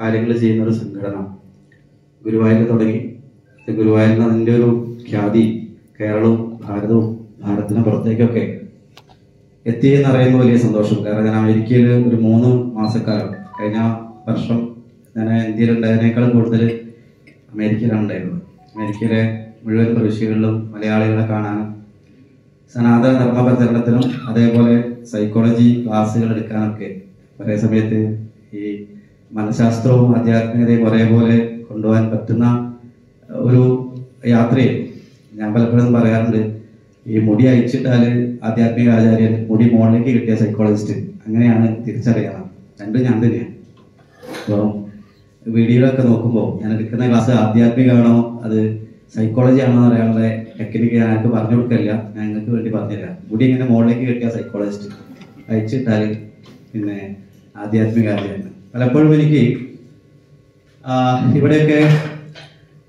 കാര്യങ്ങൾ ചെയ്യുന്ന ഒരു സംഘടന. ഗുരുവായൂരിൽ തുടങ്ങി. ഗുരുവായൂരിൽ അതിന്റെ ഒരു ഖ്യാതി കേരളവും ഭാരതവും ഭാരതത്തിന് പുറത്തേക്കൊക്കെ എത്തി അറിയുന്ന വലിയ സന്തോഷം. കാരണം ഞാൻ അമേരിക്കയിൽ ഒരു മൂന്ന് മാസക്കാലം കഴിഞ്ഞ വർഷം ഞാൻ ഇന്ത്യയിൽ ഉണ്ടായതിനേക്കാളും കൂടുതൽ അമേരിക്കയിലാണ് ഉണ്ടായിരുന്നത്. അമേരിക്കയിലെ മുഴുവൻ പ്രവിശ്യകളിലും മലയാളികളെ കാണാനും സനാതന ധർമ്മ പ്രചരണത്തിനും അതേപോലെ സൈക്കോളജി ക്ലാസ്സുകൾ എടുക്കാനൊക്കെ ഒരേ സമയത്ത് ഈ മനഃശാസ്ത്രവും ആധ്യാത്മികതയും ഒരേപോലെ കൊണ്ടുപോകാൻ പറ്റുന്ന ഒരു യാത്രയെ ഞാൻ പലപ്പോഴും പറയാറുണ്ട്. ഈ മുടി അയച്ചിട്ടാൽ ആധ്യാത്മിക ആചാര്യൻ മുടി മോളിലേക്ക് കിട്ടിയ സൈക്കോളജിസ്റ്റ് അങ്ങനെയാണ് തിരിച്ചറിയണം. രണ്ടും ഞാൻ തന്നെയാണ് അപ്പോൾ വീഡിയോയിലൊക്കെ നോക്കുമ്പോൾ ഞാൻ എടുക്കുന്ന ക്ലാസ് ആധ്യാത്മികമാണോ അത് സൈക്കോളജി ആണോ പറയാനുള്ള ടെക്നിക്ക് ഞാൻ ആർക്ക് പറഞ്ഞു കൊടുക്കില്ല ഞാൻ നിങ്ങൾക്ക് വേണ്ടി പറഞ്ഞുതരാം. മുടി ഇങ്ങനെ മോളിലേക്ക് കിട്ടിയ സൈക്കോളജിസ്റ്റ് അയച്ചിട്ടാൽ പിന്നെ ആധ്യാത്മിക ആചാര്യൻ. പലപ്പോഴും എനിക്ക് ഇവിടെയൊക്കെ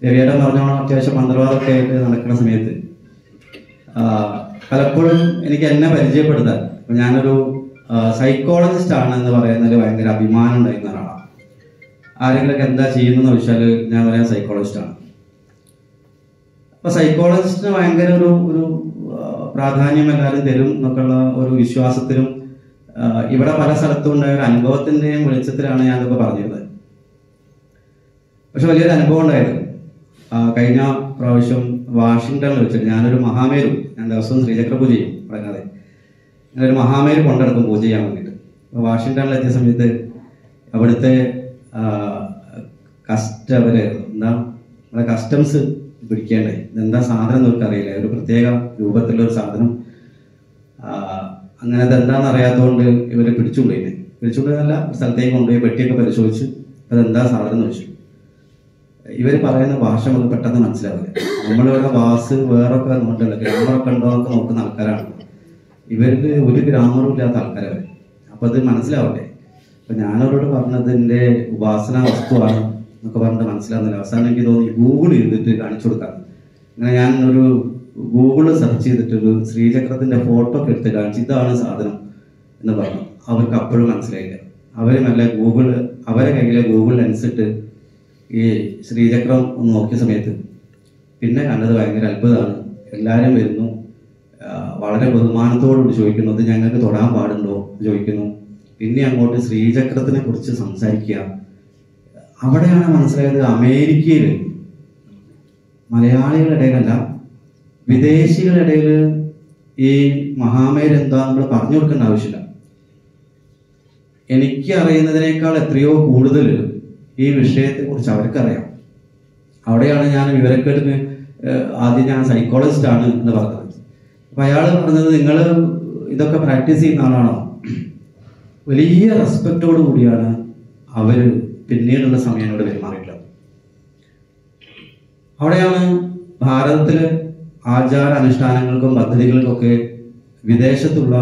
രവിയേട്ടൻ പറഞ്ഞോണം അത്യാവശ്യം മന്ത്രവാദമൊക്കെ ആയിട്ട് നടക്കുന്ന സമയത്ത്. പലപ്പോഴും എനിക്ക് എന്നെ പരിചയപ്പെടുത്താൻ ഞാനൊരു സൈക്കോളജിസ്റ്റ് ആണ് എന്ന് പറയുന്നതിൽ ഭയങ്കര അഭിമാനം ഉണ്ടായിരുന്ന ഒരാളാണ്. ആരെങ്കിലൊക്കെ എന്താ ചെയ്യുന്നതെന്ന് വെച്ചാൽ ഞാൻ പറയാൻ സൈക്കോളജിസ്റ്റാണ് അപ്പൊ സൈക്കോളജിസ്റ്റിന് ഭയങ്കര ഒരു ഒരു പ്രാധാന്യം എല്ലാവരും തരും എന്നൊക്കെയുള്ള ഒരു വിശ്വാസത്തിലും ഇവിടെ പല സ്ഥലത്തും ഉണ്ടായ ഒരു അനുഭവത്തിന്റെയും വെളിച്ചത്തിലാണ് ഞാനിപ്പോ പറഞ്ഞിരുന്നത്. പക്ഷെ വലിയൊരു അനുഭവം ഉണ്ടായിരുന്നു. കഴിഞ്ഞ പ്രാവശ്യം വാഷിങ്ടണിൽ വെച്ചിട്ട് ഞാനൊരു മഹാമേരു ഞാൻ ദിവസവും ശ്രീചക്ര പൂജ ചെയ്യും തുടങ്ങാതെ ഞാനൊരു മഹാമേരു കൊണ്ടെടുക്കും പൂജ ചെയ്യാൻ വേണ്ടിയിട്ട്. വാഷിങ്ടണിൽ എത്തിയ സമയത്ത് അവിടുത്തെ കസ്റ്റ എന്താ? നമ്മുടെ കസ്റ്റംസ് പിടിക്കേണ്ടത് ഇതെന്താ സാധനം എന്നൊക്കെ അറിയില്ല ഒരു പ്രത്യേക രൂപത്തിലുള്ള ഒരു സാധനം അങ്ങനെ അതെന്താണെന്ന് അറിയാത്തതുകൊണ്ട് ഇവരെ പിടിച്ചുകൊണ്ടുപോയി പിടിച്ചുകൊണ്ടുപോയെന്നല്ല സ്ഥലത്തേക്ക് കൊണ്ടുപോയി പെട്ടിയൊക്കെ പരിശോധിച്ച് അതെന്താ സാധനം എന്ന് വെച്ചു ഇവർ പറയുന്ന ഭാഷ നമുക്ക് പെട്ടെന്ന് മനസ്സിലാവില്ല. നമ്മളിവിടെ വാസ് വേറൊക്കെ നോട്ടല്ല ഗ്രാമറൊക്കെ ഉണ്ടോ എന്നൊക്കെ നോക്കുന്ന ആൾക്കാരാണ്. ഇവർക്ക് ഒരു ഗ്രാമറും ഇല്ലാത്ത ആൾക്കാരവർ അപ്പം അത് മനസ്സിലാവട്ടെ. അപ്പം ഞാനവരോട് പറഞ്ഞതിന്റെ ഉപാസന വസ്തുവാണ് എന്നൊക്കെ പറഞ്ഞിട്ട് മനസ്സിലാവുന്നില്ല. അവസാനം എനിക്ക് തോന്നി ഗൂഗിൾ ചെയ്തിട്ട് കാണിച്ചു കൊടുക്കാം അങ്ങനെ ഞാൻ ഒരു ഗൂഗിളിൽ സെർച്ച് ചെയ്തിട്ട് ഒരു ശ്രീചക്രത്തിന്റെ ഫോട്ടോ ഒക്കെ എടുത്ത് കാണിച്ചു ഇതാണ് സാധനം എന്ന് പറഞ്ഞു. അവർക്ക് അപ്പോഴും മനസ്സിലായില്ല. അവർ നല്ല ഗൂഗിൾ അവരെ കയ്യിലെ ഗൂഗിൾ ലെൻസ് ഈ ശ്രീചക്രം ഒന്ന് നോക്കിയ സമയത്ത് പിന്നെ കണ്ടത് ഭയങ്കര അത്ഭുതമാണ്. എല്ലാവരും വരുന്നു. വളരെ ബഹുമാനത്തോടുകൂടി ചോദിക്കുന്നു അത് ഞങ്ങൾക്ക് തൊടാൻ പാടുണ്ടോ? ചോദിക്കുന്നു. പിന്നെ അങ്ങോട്ട് ശ്രീചക്രത്തിനെ കുറിച്ച് സംസാരിക്കുക. അവിടെയാണ് മനസ്സിലായത് അമേരിക്കയിൽ മലയാളികളുടെ ഇടയിലല്ല വിദേശികളുടെ ഇടയിൽ ഈ മഹാമേര് എന്താ നമ്മൾ പറഞ്ഞു കൊടുക്കേണ്ട ആവശ്യമില്ല. എനിക്ക് അറിയുന്നതിനേക്കാൾ എത്രയോ കൂടുതൽ ഈ വിഷയത്തെ കുറിച്ച് അവർക്കറിയാം. അവിടെയാണ് ഞാൻ വിവരക്കേടിന് ആദ്യം ഞാൻ സൈക്കോളജിസ്റ്റ് ആണ് എന്ന് പറഞ്ഞത്. അപ്പൊ അയാൾ പറഞ്ഞത് നിങ്ങൾ ഇതൊക്കെ പ്രാക്ടീസ് ചെയ്യുന്ന ആളാണോ? വലിയ റെസ്പെക്റ്റോട് കൂടിയാണ് അവർ പിന്നീടുള്ള സമയങ്ങളോട് പെരുമാറിയിട്ടുള്ളത്. അവിടെയാണ് ഭാരതത്തിലെ ആചാര അനുഷ്ഠാനങ്ങൾക്കും പദ്ധതികൾക്കൊക്കെ വിദേശത്തുള്ള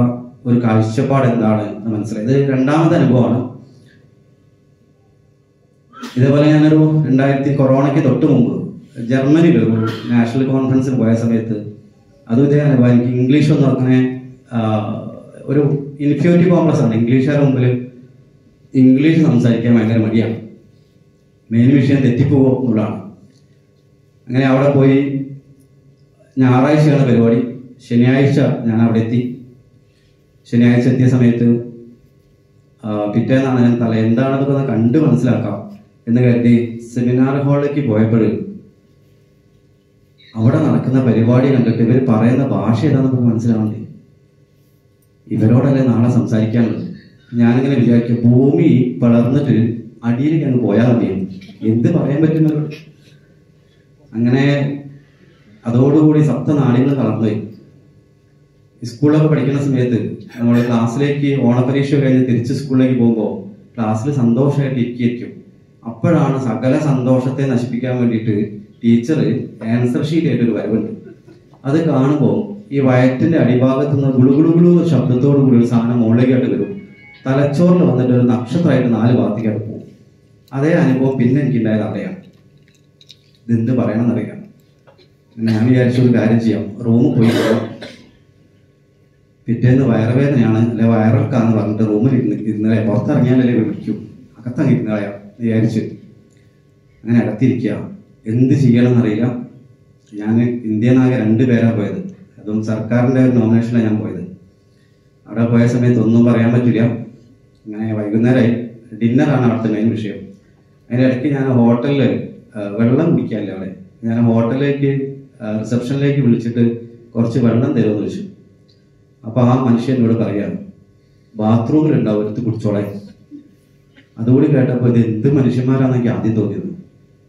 ഒരു കാഴ്ചപ്പാട് എന്താണ് എന്ന് മനസ്സിലായത് രണ്ടാമത്തെ അനുഭവമാണ്. ഇതേപോലെ ഞാനൊരു രണ്ടായിരത്തി കൊറോണയ്ക്ക് തൊട്ട് മുമ്പ് ജർമ്മനിയിൽ ഒരു നാഷണൽ കോൺഫറൻസിൽ പോയ സമയത്ത് അതും ഇതേ അനുഭവം. എനിക്ക് ഇംഗ്ലീഷ് ഒന്നും അങ്ങനെ ഒരു ഇൻഫ്യൂരിറ്റി കോംപ്ലക്സ് ആണ്. ഇംഗ്ലീഷുകാരുടെ മുമ്പിൽ ഇംഗ്ലീഷ് സംസാരിക്കാൻ ഭയങ്കര മടിയാണ്. മെയിൻ വിഷയം തെറ്റിപ്പോകും എന്നുള്ളതാണ്. അങ്ങനെ അവിടെ പോയി ഞായറാഴ്ചയാണ് പരിപാടി. ശനിയാഴ്ച ഞാൻ അവിടെ എത്തി. ശനിയാഴ്ച എത്തിയ സമയത്ത് പിറ്റേന്നാണ് ഞാൻ തല എന്താണെന്നൊക്കെ ഒന്ന് കണ്ട് മനസ്സിലാക്കാം എന്ന് കരുതി സെമിനാർ ഹാളിലേക്ക് പോയപ്പോൾ അവിടെ നടക്കുന്ന പരിപാടി കണ്ടിട്ട് ഇവർ പറയുന്ന ഭാഷ ഏതാണെന്ന് നമുക്ക് മനസ്സിലാവണ്ടേ? ഇവരോടല്ലേ നാളെ സംസാരിക്കാനുള്ളത്? ഞാനിങ്ങനെ വിചാരിക്കും ഭൂമി പിളർന്നിട്ട് അടിയിലേക്ക് അങ്ങ് പോയാൽ മതിയാണ് എന്ത് പറയാൻ പറ്റുന്നവരോട് അങ്ങനെ അതോടുകൂടി സപ്തനാടികൾ കടന്നുപോയി. സ്കൂളിലൊക്കെ പഠിക്കുന്ന സമയത്ത് നമ്മുടെ ക്ലാസ്സിലേക്ക് ഓണപരീക്ഷ കഴിഞ്ഞ് തിരിച്ച് സ്കൂളിലേക്ക് പോകുമ്പോൾ ക്ലാസ്സിൽ സന്തോഷമായിട്ട് ഇരിക്കും അപ്പോഴാണ് സകല സന്തോഷത്തെ നശിപ്പിക്കാൻ വേണ്ടിയിട്ട് ടീച്ചർ ആൻസർ ഷീറ്റ് ആയിട്ട് വരവുണ്ട്. അത് കാണുമ്പോൾ ഈ വയറ്റിന്റെ അടിഭാഗത്ത് നിന്ന് ഗുളുഗുളുഗുളു ശബ്ദത്തോടു കൂടി ഒരു സാധനം മുകളിലേക്കായിട്ട് വരും. തലച്ചോറിൽ വന്നിട്ട് ഒരു നക്ഷത്രമായിട്ട് നാല് ഭാഗത്തേക്കായിട്ട് പോകും. അതേ അനുഭവം പിന്നെ എനിക്കുണ്ടായത് അറിയാം ഇതെന്ത് പറയണമെന്നറിയാം. ഞാൻ വിചാരിച്ചു കാര്യം ചെയ്യാം. റൂമിൽ പോയി. പിറ്റേന്ന് വയറുവേദനയാണ് അല്ലെ വയറിളക്കാന്ന് പറഞ്ഞിട്ട് റൂമിൽ ഇരുന്ന് ഇന്നലെ പുറത്തിറങ്ങിയാലല്ലേ വിളിക്കൂ. അകത്തങ്ങ് എന്ന് വിചാരിച്ച് അങ്ങനെ അകത്തിരിക്കുക. എന്ത് ചെയ്യണം എന്നറിയില്ല ഞാൻ ഇന്ത്യന്നാകെ രണ്ട് പേരാണ് പോയത്. അതും സർക്കാരിന്റെ ഒരു നോമിനേഷനിലാണ് ഞാൻ പോയത്. അവിടെ പോയ സമയത്ത് ഒന്നും പറയാൻ പറ്റില്ല. അങ്ങനെ വൈകുന്നേരമായി ഡിന്നറാണ് അവിടുത്തെ മെയിൻ വിഷയം. അതിന്റെ ഇടയ്ക്ക് ഞാൻ ഹോട്ടലിൽ വെള്ളം കുടിക്കാനില്ല അവിടെ. ഞാൻ ഹോട്ടലിലേക്ക് റിസപ്ഷനിലേക്ക് വിളിച്ചിട്ട് കുറച്ച് വെള്ളം തരുമെന്ന് ചോദിച്ചു. അപ്പോൾ ആ മനുഷ്യൻ എന്നോട് പറയാണ് ബാത്റൂമിലുണ്ടാവും എടുത്ത് കുടിച്ചോളെ അതുകൂടി കേട്ടപ്പോൾ ഇത് എന്ത് മനുഷ്യന്മാരാണെന്ന് എനിക്ക് ആദ്യം തോന്നിയത്.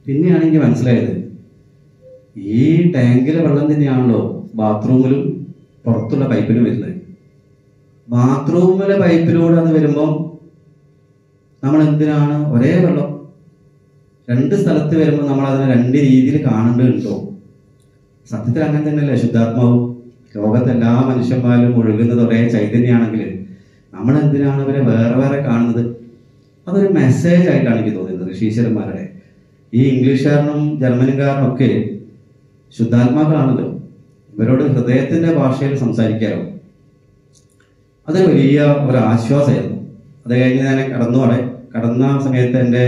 പിന്നെയാണ് എനിക്ക് മനസ്സിലായത് ഈ ടാങ്കിലെ വെള്ളം തന്നെയാണല്ലോ ബാത്റൂമിലും പുറത്തുള്ള പൈപ്പിലും വരുന്നത്. ബാത്റൂമിലെ പൈപ്പിലൂടെ അത് വരുമ്പോൾ നമ്മൾ എന്തിനാണ് ഒരേ വെള്ളം? രണ്ട് സ്ഥലത്ത് വരുമ്പോൾ നമ്മൾ അതിനെ രണ്ട് രീതിയിൽ കാണേണ്ടതുണ്ടോ? സത്യത്തിൽ അങ്ങനെ തന്നെയല്ലേ? ശുദ്ധാത്മാവും ലോകത്തെല്ലാ മനുഷ്യന്മാരും ഒഴുകുന്നത് ഒരേ ചൈതന്യമാണെങ്കിൽ നമ്മൾ എന്തിനാണ് ഇവരെ വേറെ വേറെ കാണുന്നത്? അതൊരു മെസ്സേജ് ആയിട്ടാണ് എനിക്ക് തോന്നിയത് ഋഷീശ്വരന്മാരുടെ. ഈ ഇംഗ്ലീഷുകാരനും ജർമ്മനുകാരനും ഒക്കെ ശുദ്ധാത്മാക്കളാണല്ലോ. ഇവരോട് ഹൃദയത്തിന്റെ ഭാഷയിൽ സംസാരിക്കാറോ അത് വലിയ ഒരു ആശ്വാസമായിരുന്നു. അത് കഴിഞ്ഞ് ഞാൻ കടന്നോടെ. കടന്ന സമയത്ത് എന്റെ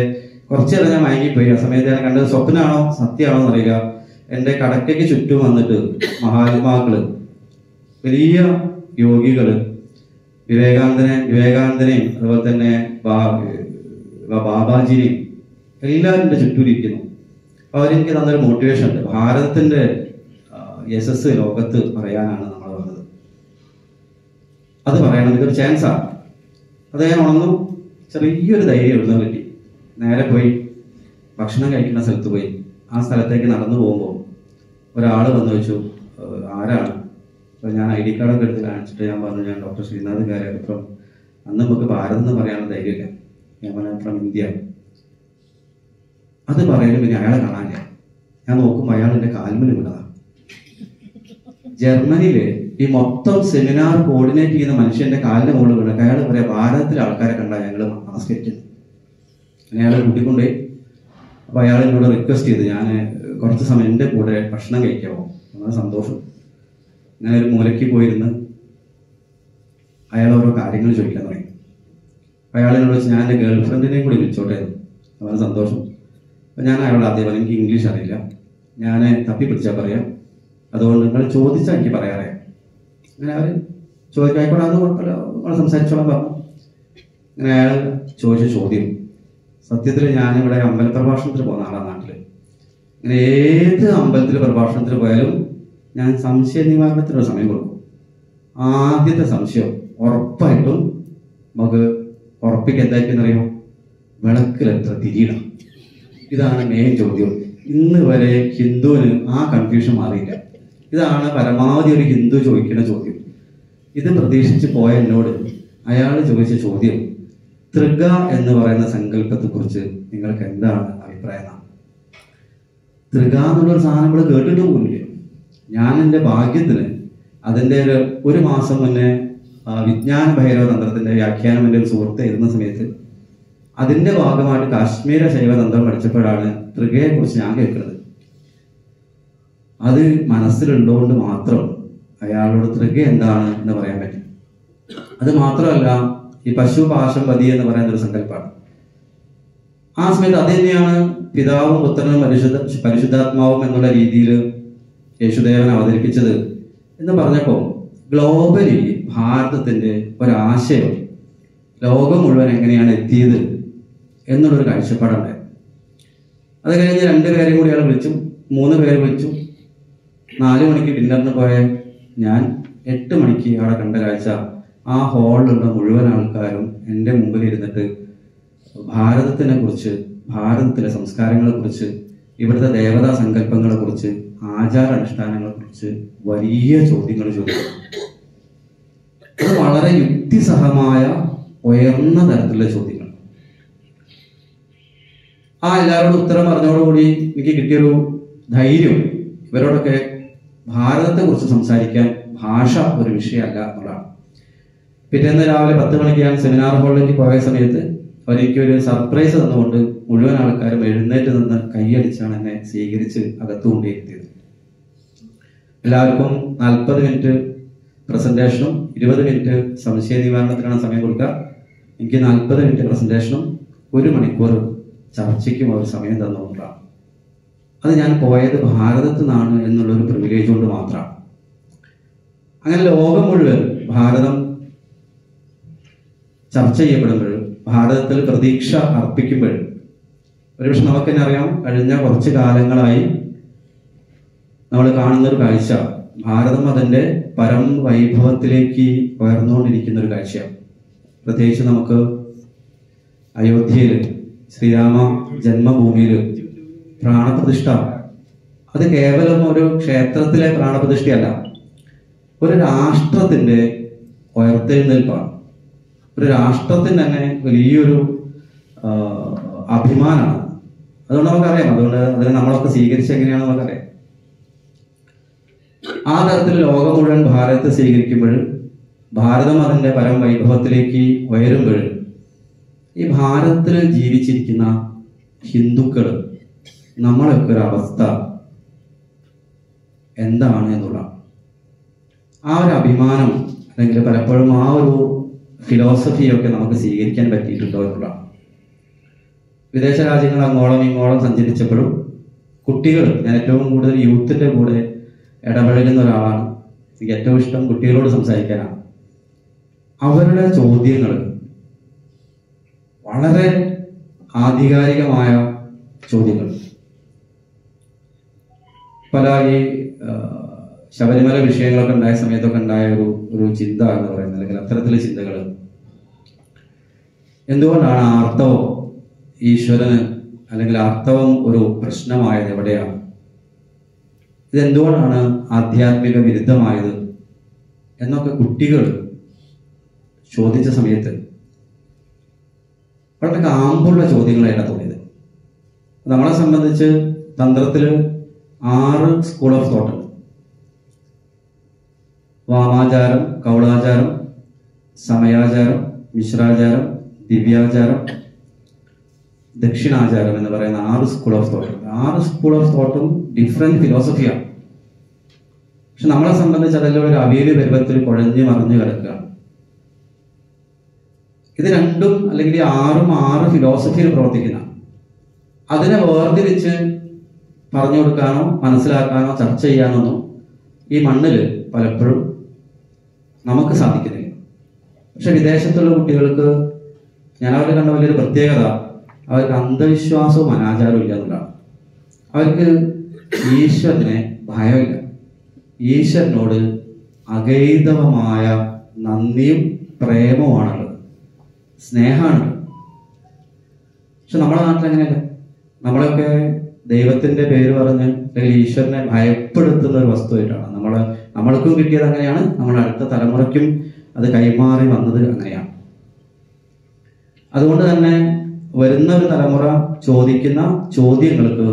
കുറച്ചേറെ ഞാൻ മയങ്ങിപ്പോയി. ആ സമയത്ത് ഞാൻ കണ്ടത് സ്വപ്നമാണോ സത്യമാണോ എന്നറിയില്ല എന്റെ കടക്കയ്ക്ക് ചുറ്റും വന്നിട്ട് മഹാത്മാക്കൾ വലിയ യോഗികൾ വിവേകാനന്ദനെ വിവേകാനന്ദനെയും അതുപോലെ തന്നെ ബാബാജിനെയും എല്ലാവരും എന്റെ ചുറ്റൂരിയിരിക്കുന്നു അപ്പൊ അവരെനിക്ക് തന്നൊരു മോട്ടിവേഷൻ ഉണ്ട്. ഭാരതത്തിന്റെ ആ, യശസ് ലോകത്ത് പറയാനാണ് നമ്മൾ വന്നത് അത് പറയണം. ഇതൊരു ചാൻസാണ് ഞാൻ ഉണർന്നു. ചെറിയൊരു ധൈര്യം എഴുതാൻ പറ്റി നേരെ പോയി. ഭക്ഷണം കഴിക്കുന്ന സ്ഥലത്ത് പോയി. ആ സ്ഥലത്തേക്ക് നടന്നു പോകുമ്പോൾ ഒരാൾ വന്ന് വെച്ചു ആരാണ്? അപ്പോൾ ഞാൻ ഐ ഡി കാർഡൊക്കെ എടുത്ത് കാണിച്ചിട്ട് ഞാൻ പറഞ്ഞു ഞാൻ ഡോക്ടർ ശ്രീനാഥ് കാര്യം ഇപ്പം അന്ന് നമുക്ക് ഭാരതം എന്ന് പറയാനുള്ള ധൈര്യമില്ല. ഞാൻ പറഞ്ഞു ഫ്രം ഇന്ത്യ. അത് പറയുന്നത് പിന്നെ അയാളെ കാണാനില്ല. ഞാൻ നോക്കുമ്പോൾ അയാൾ എന്റെ കാൽമൽ വിടാം ജർമ്മനിയിൽ ഈ മൊത്തം സെമിനാർ കോർഡിനേറ്റ് ചെയ്യുന്ന മനുഷ്യന്റെ കാലിന്റെ മുകളിൽ വീണ അയാൾ പറയാ ഭാരതത്തിലെ ആൾക്കാരെ കണ്ടാൽ ഞങ്ങൾ നമസ്കരിക്കുന്നു അങ്ങനെ അയാളെ കൂട്ടിക്കൊണ്ടേ അപ്പൊ അയാൾ എന്നോട് റിക്വസ്റ്റ് ചെയ്ത്. ഞാൻ കുറച്ച് സമയം എന്റെ കൂടെ ഭക്ഷണം കഴിക്കാവോ? വളരെ സന്തോഷം. അങ്ങനെ ഒരു മൂലയ്ക്ക് പോയിരുന്ന് അയാൾ ഓരോ കാര്യങ്ങൾ ചോദിക്കാൻ തുടങ്ങി. അയാൾ എന്നോട് വെച്ച് ഞാൻ എന്റെ ഗേൾ ഫ്രണ്ടിനെയും കൂടി വിളിച്ചോട്ടെ? അതാണ് സന്തോഷം. അപ്പൊ ഞാൻ അയാളോട് ആദ്യം പറഞ്ഞു എനിക്ക് ഇംഗ്ലീഷ് അറിയില്ല. ഞാൻ തപ്പി പിടിച്ചാൽ പറയാം. അതുകൊണ്ട് നിങ്ങൾ ചോദിച്ചാൽ എനിക്ക് പറയാറിയാം അങ്ങനെ അവർ ചോദിക്കായിക്കോട്ടെ കുഴപ്പമില്ല. നമ്മൾ സംസാരിച്ചോളാം പറഞ്ഞു. അങ്ങനെ അയാൾ ചോദിച്ച ചോദ്യം. സത്യത്തിൽ ഞാനിവിടെ അമ്പല പ്രഭാഷണത്തിന് പോകുന്ന ആളാണ് നാട്ടിൽ. ഏത് അമ്പലത്തിൽ പ്രഭാഷണത്തിൽ പോയാലും ഞാൻ സംശയ നിവാരണത്തിനൊരു സമയം കൊടുക്കും. ആദ്യത്തെ സംശയം ഉറപ്പായിട്ടും നമുക്ക് ഉറപ്പിക്ക് എന്തായിരിക്കും അറിയാമോ വിളക്കിൽ എത്ര തിരിയണം ഇതാണ് മെയിൻ ചോദ്യം. ഇന്ന് വരെ ഹിന്ദുവിന് ആ കൺഫ്യൂഷൻ മാറിയില്ല. ഇതാണ് പരമാവധി ഒരു ഹിന്ദു ചോദിക്കുന്ന ചോദ്യം. ഇത് പ്രതീക്ഷിച്ച് പോയ എന്നോട് അയാൾ ചോദിച്ച ചോദ്യം തൃഗ എന്ന് പറയുന്ന സങ്കല്പത്തെ കുറിച്ച് നിങ്ങൾക്ക് എന്താണ് അഭിപ്രായം? എന്നാണ്. ഒരു സാധനം ഇവിടെ കേട്ടിട്ട് പോകുന്നില്ല ഞാൻ എന്റെ ഭാഗ്യത്തിന് അതിന്റെ ഒരു ഒരു മാസം മുന്നേ വിജ്ഞാന ഭൈരവ തന്ത്രത്തിന്റെ വ്യാഖ്യാനം എന്റെ ഒരു സുഹൃത്ത് എഴുതുന്ന സമയത്ത് അതിന്റെ ഭാഗമായിട്ട് കാശ്മീര ശൈവതന്ത്രം പഠിച്ചപ്പോഴാണ് തൃകയെ കുറിച്ച് ഞാൻ കേൾക്കുന്നത്. അത് മനസ്സിലുള്ളതുകൊണ്ട് മാത്രം അയാളോട് തൃക എന്താണ് എന്ന് പറയാൻ പറ്റും. അത് മാത്രമല്ല ഈ പശു പാശം പതി എന്ന് പറയുന്ന ഒരു സങ്കല്പമാണ് ആ സമയത്ത് അത് തന്നെയാണ് പിതാവും പുത്രനും പരിശുദ്ധ പരിശുദ്ധാത്മാവും എന്നുള്ള രീതിയിൽ യേശുദേവൻ അവതരിപ്പിച്ചത് എന്ന് പറഞ്ഞപ്പോൾ ഗ്ലോബലി ഭാരതത്തിന്റെ ഒരാശയം ലോകം മുഴുവൻ എങ്ങനെയാണ് എത്തിയത് എന്നുള്ളൊരു കാഴ്ചപ്പാടുണ്ട് അത് കഴിഞ്ഞ് രണ്ട് പേരെയും കൂടി അയാൾ വിളിച്ചു മൂന്ന് പേര് വിളിച്ചു. നാല് മണിക്ക് ഡിന്നറിന് പോയ ഞാൻ എട്ട് മണിക്ക് അവിടെ കണ്ട കാഴ്ച ആ ഹോളിലുള്ള മുഴുവൻ ആൾക്കാരും എന്റെ മുമ്പിൽ ഇരുന്നിട്ട് ഭാരതത്തിനെ കുറിച്ച് ഭാരതത്തിലെ സംസ്കാരങ്ങളെ കുറിച്ച് ഇവിടുത്തെ ദേവതാ ആചാരാനുഷ്ഠാനങ്ങളെ കുറിച്ച് വലിയ ചോദ്യങ്ങൾ ചോദിക്കും. അത് വളരെ യുക്തിസഹമായ ഉയർന്ന തരത്തിലുള്ള ചോദ്യങ്ങൾ. ആ എല്ലാവരോടും ഉത്തരം പറഞ്ഞതോടുകൂടി എനിക്ക് കിട്ടിയൊരു ധൈര്യം. ഇവരോടൊക്കെ ഭാരതത്തെ കുറിച്ച് സംസാരിക്കാൻ ഭാഷ ഒരു വിഷയമല്ല എന്നുള്ളതാണ്. പിറ്റേന്ന് രാവിലെ പത്ത് മണിക്ക് ഞാൻ സെമിനാർ ഹാളിലേക്ക് പോയ സമയത്ത് അവരെനിക്ക് ഒരു സർപ്രൈസ് തന്നുകൊണ്ട് മുഴുവൻ ആൾക്കാരും എഴുന്നേറ്റ് നിന്ന് കൈയടിച്ചാണ് എന്നെ സ്വീകരിച്ച് അകത്തു കൊണ്ടിരുത്തിയത് എല്ലാവർക്കും നാൽപ്പത് മിനിറ്റ് പ്രസന്റേഷനും ഇരുപത് മിനിറ്റ് സംശയ നിവാരണത്തിനാണ് സമയം കൊടുക്കുക. എനിക്ക് നാൽപ്പത് മിനിറ്റ് പ്രസന്റേഷനും ഒരു മണിക്കൂർ ചർച്ചയ്ക്കും അവർ സമയം തന്നുകൊണ്ടാണ്. അത് ഞാൻ പോയത് ഭാരതത്തിൽ നിന്നാണ് എന്നുള്ളൊരു പ്രിവിലേജ് കൊണ്ട് മാത്രമാണ്. അങ്ങനെ ലോകം മുഴുവൻ ഭാരതം ചർച്ച ചെയ്യപ്പെടുമ്പോൾ ഭാരതത്തിൽ പ്രതീക്ഷ അർപ്പിക്കുമ്പോൾ. ഒരുപക്ഷെ നമുക്ക് തന്നെ അറിയാം കഴിഞ്ഞ കുറച്ച് കാലങ്ങളായി നമ്മൾ കാണുന്ന ഒരു കാഴ്ച. ഭാരതം അതിന്റെ പരം വൈഭവത്തിലേക്ക് ഉയർന്നുകൊണ്ടിരിക്കുന്ന ഒരു കാഴ്ചയാണ്. പ്രത്യേകിച്ച് നമുക്ക് അയോധ്യയിൽ ശ്രീരാമ ജന്മഭൂമിയിൽ പ്രാണപ്രതിഷ്ഠ. അത് കേവലം ഒരു ക്ഷേത്രത്തിലെ പ്രാണപ്രതിഷ്ഠയല്ല. ഒരു രാഷ്ട്രത്തിന്റെ ഉയർത്തെഴുന്നേൽപ്പാണ് ഒരു രാഷ്ട്രത്തിന് തന്നെ വലിയൊരു അഭിമാനമാണ്. അതുകൊണ്ട് നമുക്കറിയാം. അതുകൊണ്ട് അതിനെ നമ്മളൊക്കെ സ്വീകരിച്ച എങ്ങനെയാണ് നമുക്കറിയാം. ആ തരത്തിൽ ലോകം മുഴുവൻ ഭാരതത്തെ സ്വീകരിക്കുമ്പോൾ ഭാരതം അതിന്റെ പരം വൈഭവത്തിലേക്ക് ഉയരുമ്പോൾ ഈ ഭാരതത്തിൽ ജീവിച്ചിരിക്കുന്ന ഹിന്ദുക്കൾ നമ്മളൊക്കെ ഒരു അവസ്ഥ എന്താണ് എന്നുള്ള ആ ഒരു അഭിമാനം അല്ലെങ്കിൽ പലപ്പോഴും ആ ഒരു ഫിലോസഫിയൊക്കെ നമുക്ക് സ്വീകരിക്കാൻ പറ്റിയിട്ടുണ്ടോ എന്നുള്ളതാണ്. വിദേശ രാജ്യങ്ങൾ അങ്ങോളം ഇങ്ങോളം സഞ്ചരിച്ചപ്പോഴും കുട്ടികൾ ഞാൻ ഏറ്റവും കൂടുതൽ യൂത്തിന്റെ കൂടെ ഇടപഴകുന്ന ഒരാളാണ്. എനിക്ക് ഏറ്റവും ഇഷ്ടം കുട്ടികളോട് സംസാരിക്കാനാണ്. അവരുടെ ചോദ്യങ്ങൾ വളരെ ആധികാരികമായ ചോദ്യങ്ങൾ. പല ഈ ശബരിമല വിഷയങ്ങളൊക്കെ ഉണ്ടായ സമയത്തൊക്കെ ഉണ്ടായ ഒരു ഒരു ചിന്ത എന്ന് പറയുന്നത് അല്ലെങ്കിൽ അത്തരത്തിലെ ചിന്തകൾ എന്തുകൊണ്ടാണ് ആർത്തവം ഈശ്വരന് അല്ലെങ്കിൽ ആർത്തവം ഒരു പ്രശ്നമായത് എവിടെയാണ്? ഇതെന്തുകൊണ്ടാണ് ആധ്യാത്മിക വിരുദ്ധമായത് എന്നൊക്കെ കുട്ടികൾ ചോദിച്ച സമയത്ത് വളരെ കാമ്പുള്ള ചോദ്യങ്ങളായിട്ടാണ് തോന്നിയത്. നമ്മളെ സംബന്ധിച്ച് തന്ത്രത്തിൽ ആറ് സ്കൂൾ ഓഫ് തോട്ട് ഉണ്ട്. വാമാചാരം കൗളാചാരം സമയാചാരം മിശ്രാചാരം ദിവ്യാചാരം ദക്ഷിണാചാരം എന്ന് പറയുന്ന ആറ് സ്കൂൾ ഓഫ് തോട്ട് ആറ് സ്കൂൾ ഓഫ് തോട്ടും ഡിഫറെന്റ് ഫിലോസഫിയാണ് പക്ഷെ നമ്മളെ സംബന്ധിച്ച് അതെല്ലാം ഒരു അവിയൽ പരുവത്തിൽ കുഴഞ്ഞു മറിഞ്ഞു കിടക്കുകയാണ് ഇത് രണ്ടും അല്ലെങ്കിൽ ആറും ആറ് ഫിലോസഫിയിൽ പ്രവർത്തിക്കുന്ന. അതിനെ വേർതിരിച്ച് പറഞ്ഞു കൊടുക്കാനോ മനസ്സിലാക്കാനോ ചർച്ച ചെയ്യാനോ ഈ മണ്ണിൽ പലപ്പോഴും നമുക്ക് സാധിക്കുന്നില്ല പക്ഷെ വിദേശത്തുള്ള കുട്ടികൾക്ക് ഞാൻ അവരെ കണ്ട വലിയൊരു പ്രത്യേകത അവർക്ക് അന്ധവിശ്വാസവും അനാചാരവും ഇല്ല അവർക്ക് ഈശ്വരനെ ഭയമില്ല. ഈശ്വരനോട് അഗൈതവമായ നന്ദിയും പ്രേമവുമാണുള്ളത്. സ്നേഹമാണ്. പക്ഷെ നമ്മുടെ നാട്ടിൽ അങ്ങനെയല്ല. നമ്മളൊക്കെ ദൈവത്തിന്റെ പേര് പറഞ്ഞ് അല്ലെങ്കിൽ ഈശ്വരനെ ഭയപ്പെടുത്തുന്ന ഒരു വസ്തുവായിട്ടാണ്. നമ്മൾ നമ്മൾക്കും കിട്ടിയത് അങ്ങനെയാണ്. നമ്മുടെ അടുത്ത തലമുറയ്ക്കും അത് കൈമാറി വന്നത് അങ്ങനെയാണ്. അതുകൊണ്ട് തന്നെ വരുന്ന ഒരു തലമുറ ചോദിക്കുന്ന ചോദ്യങ്ങൾക്ക്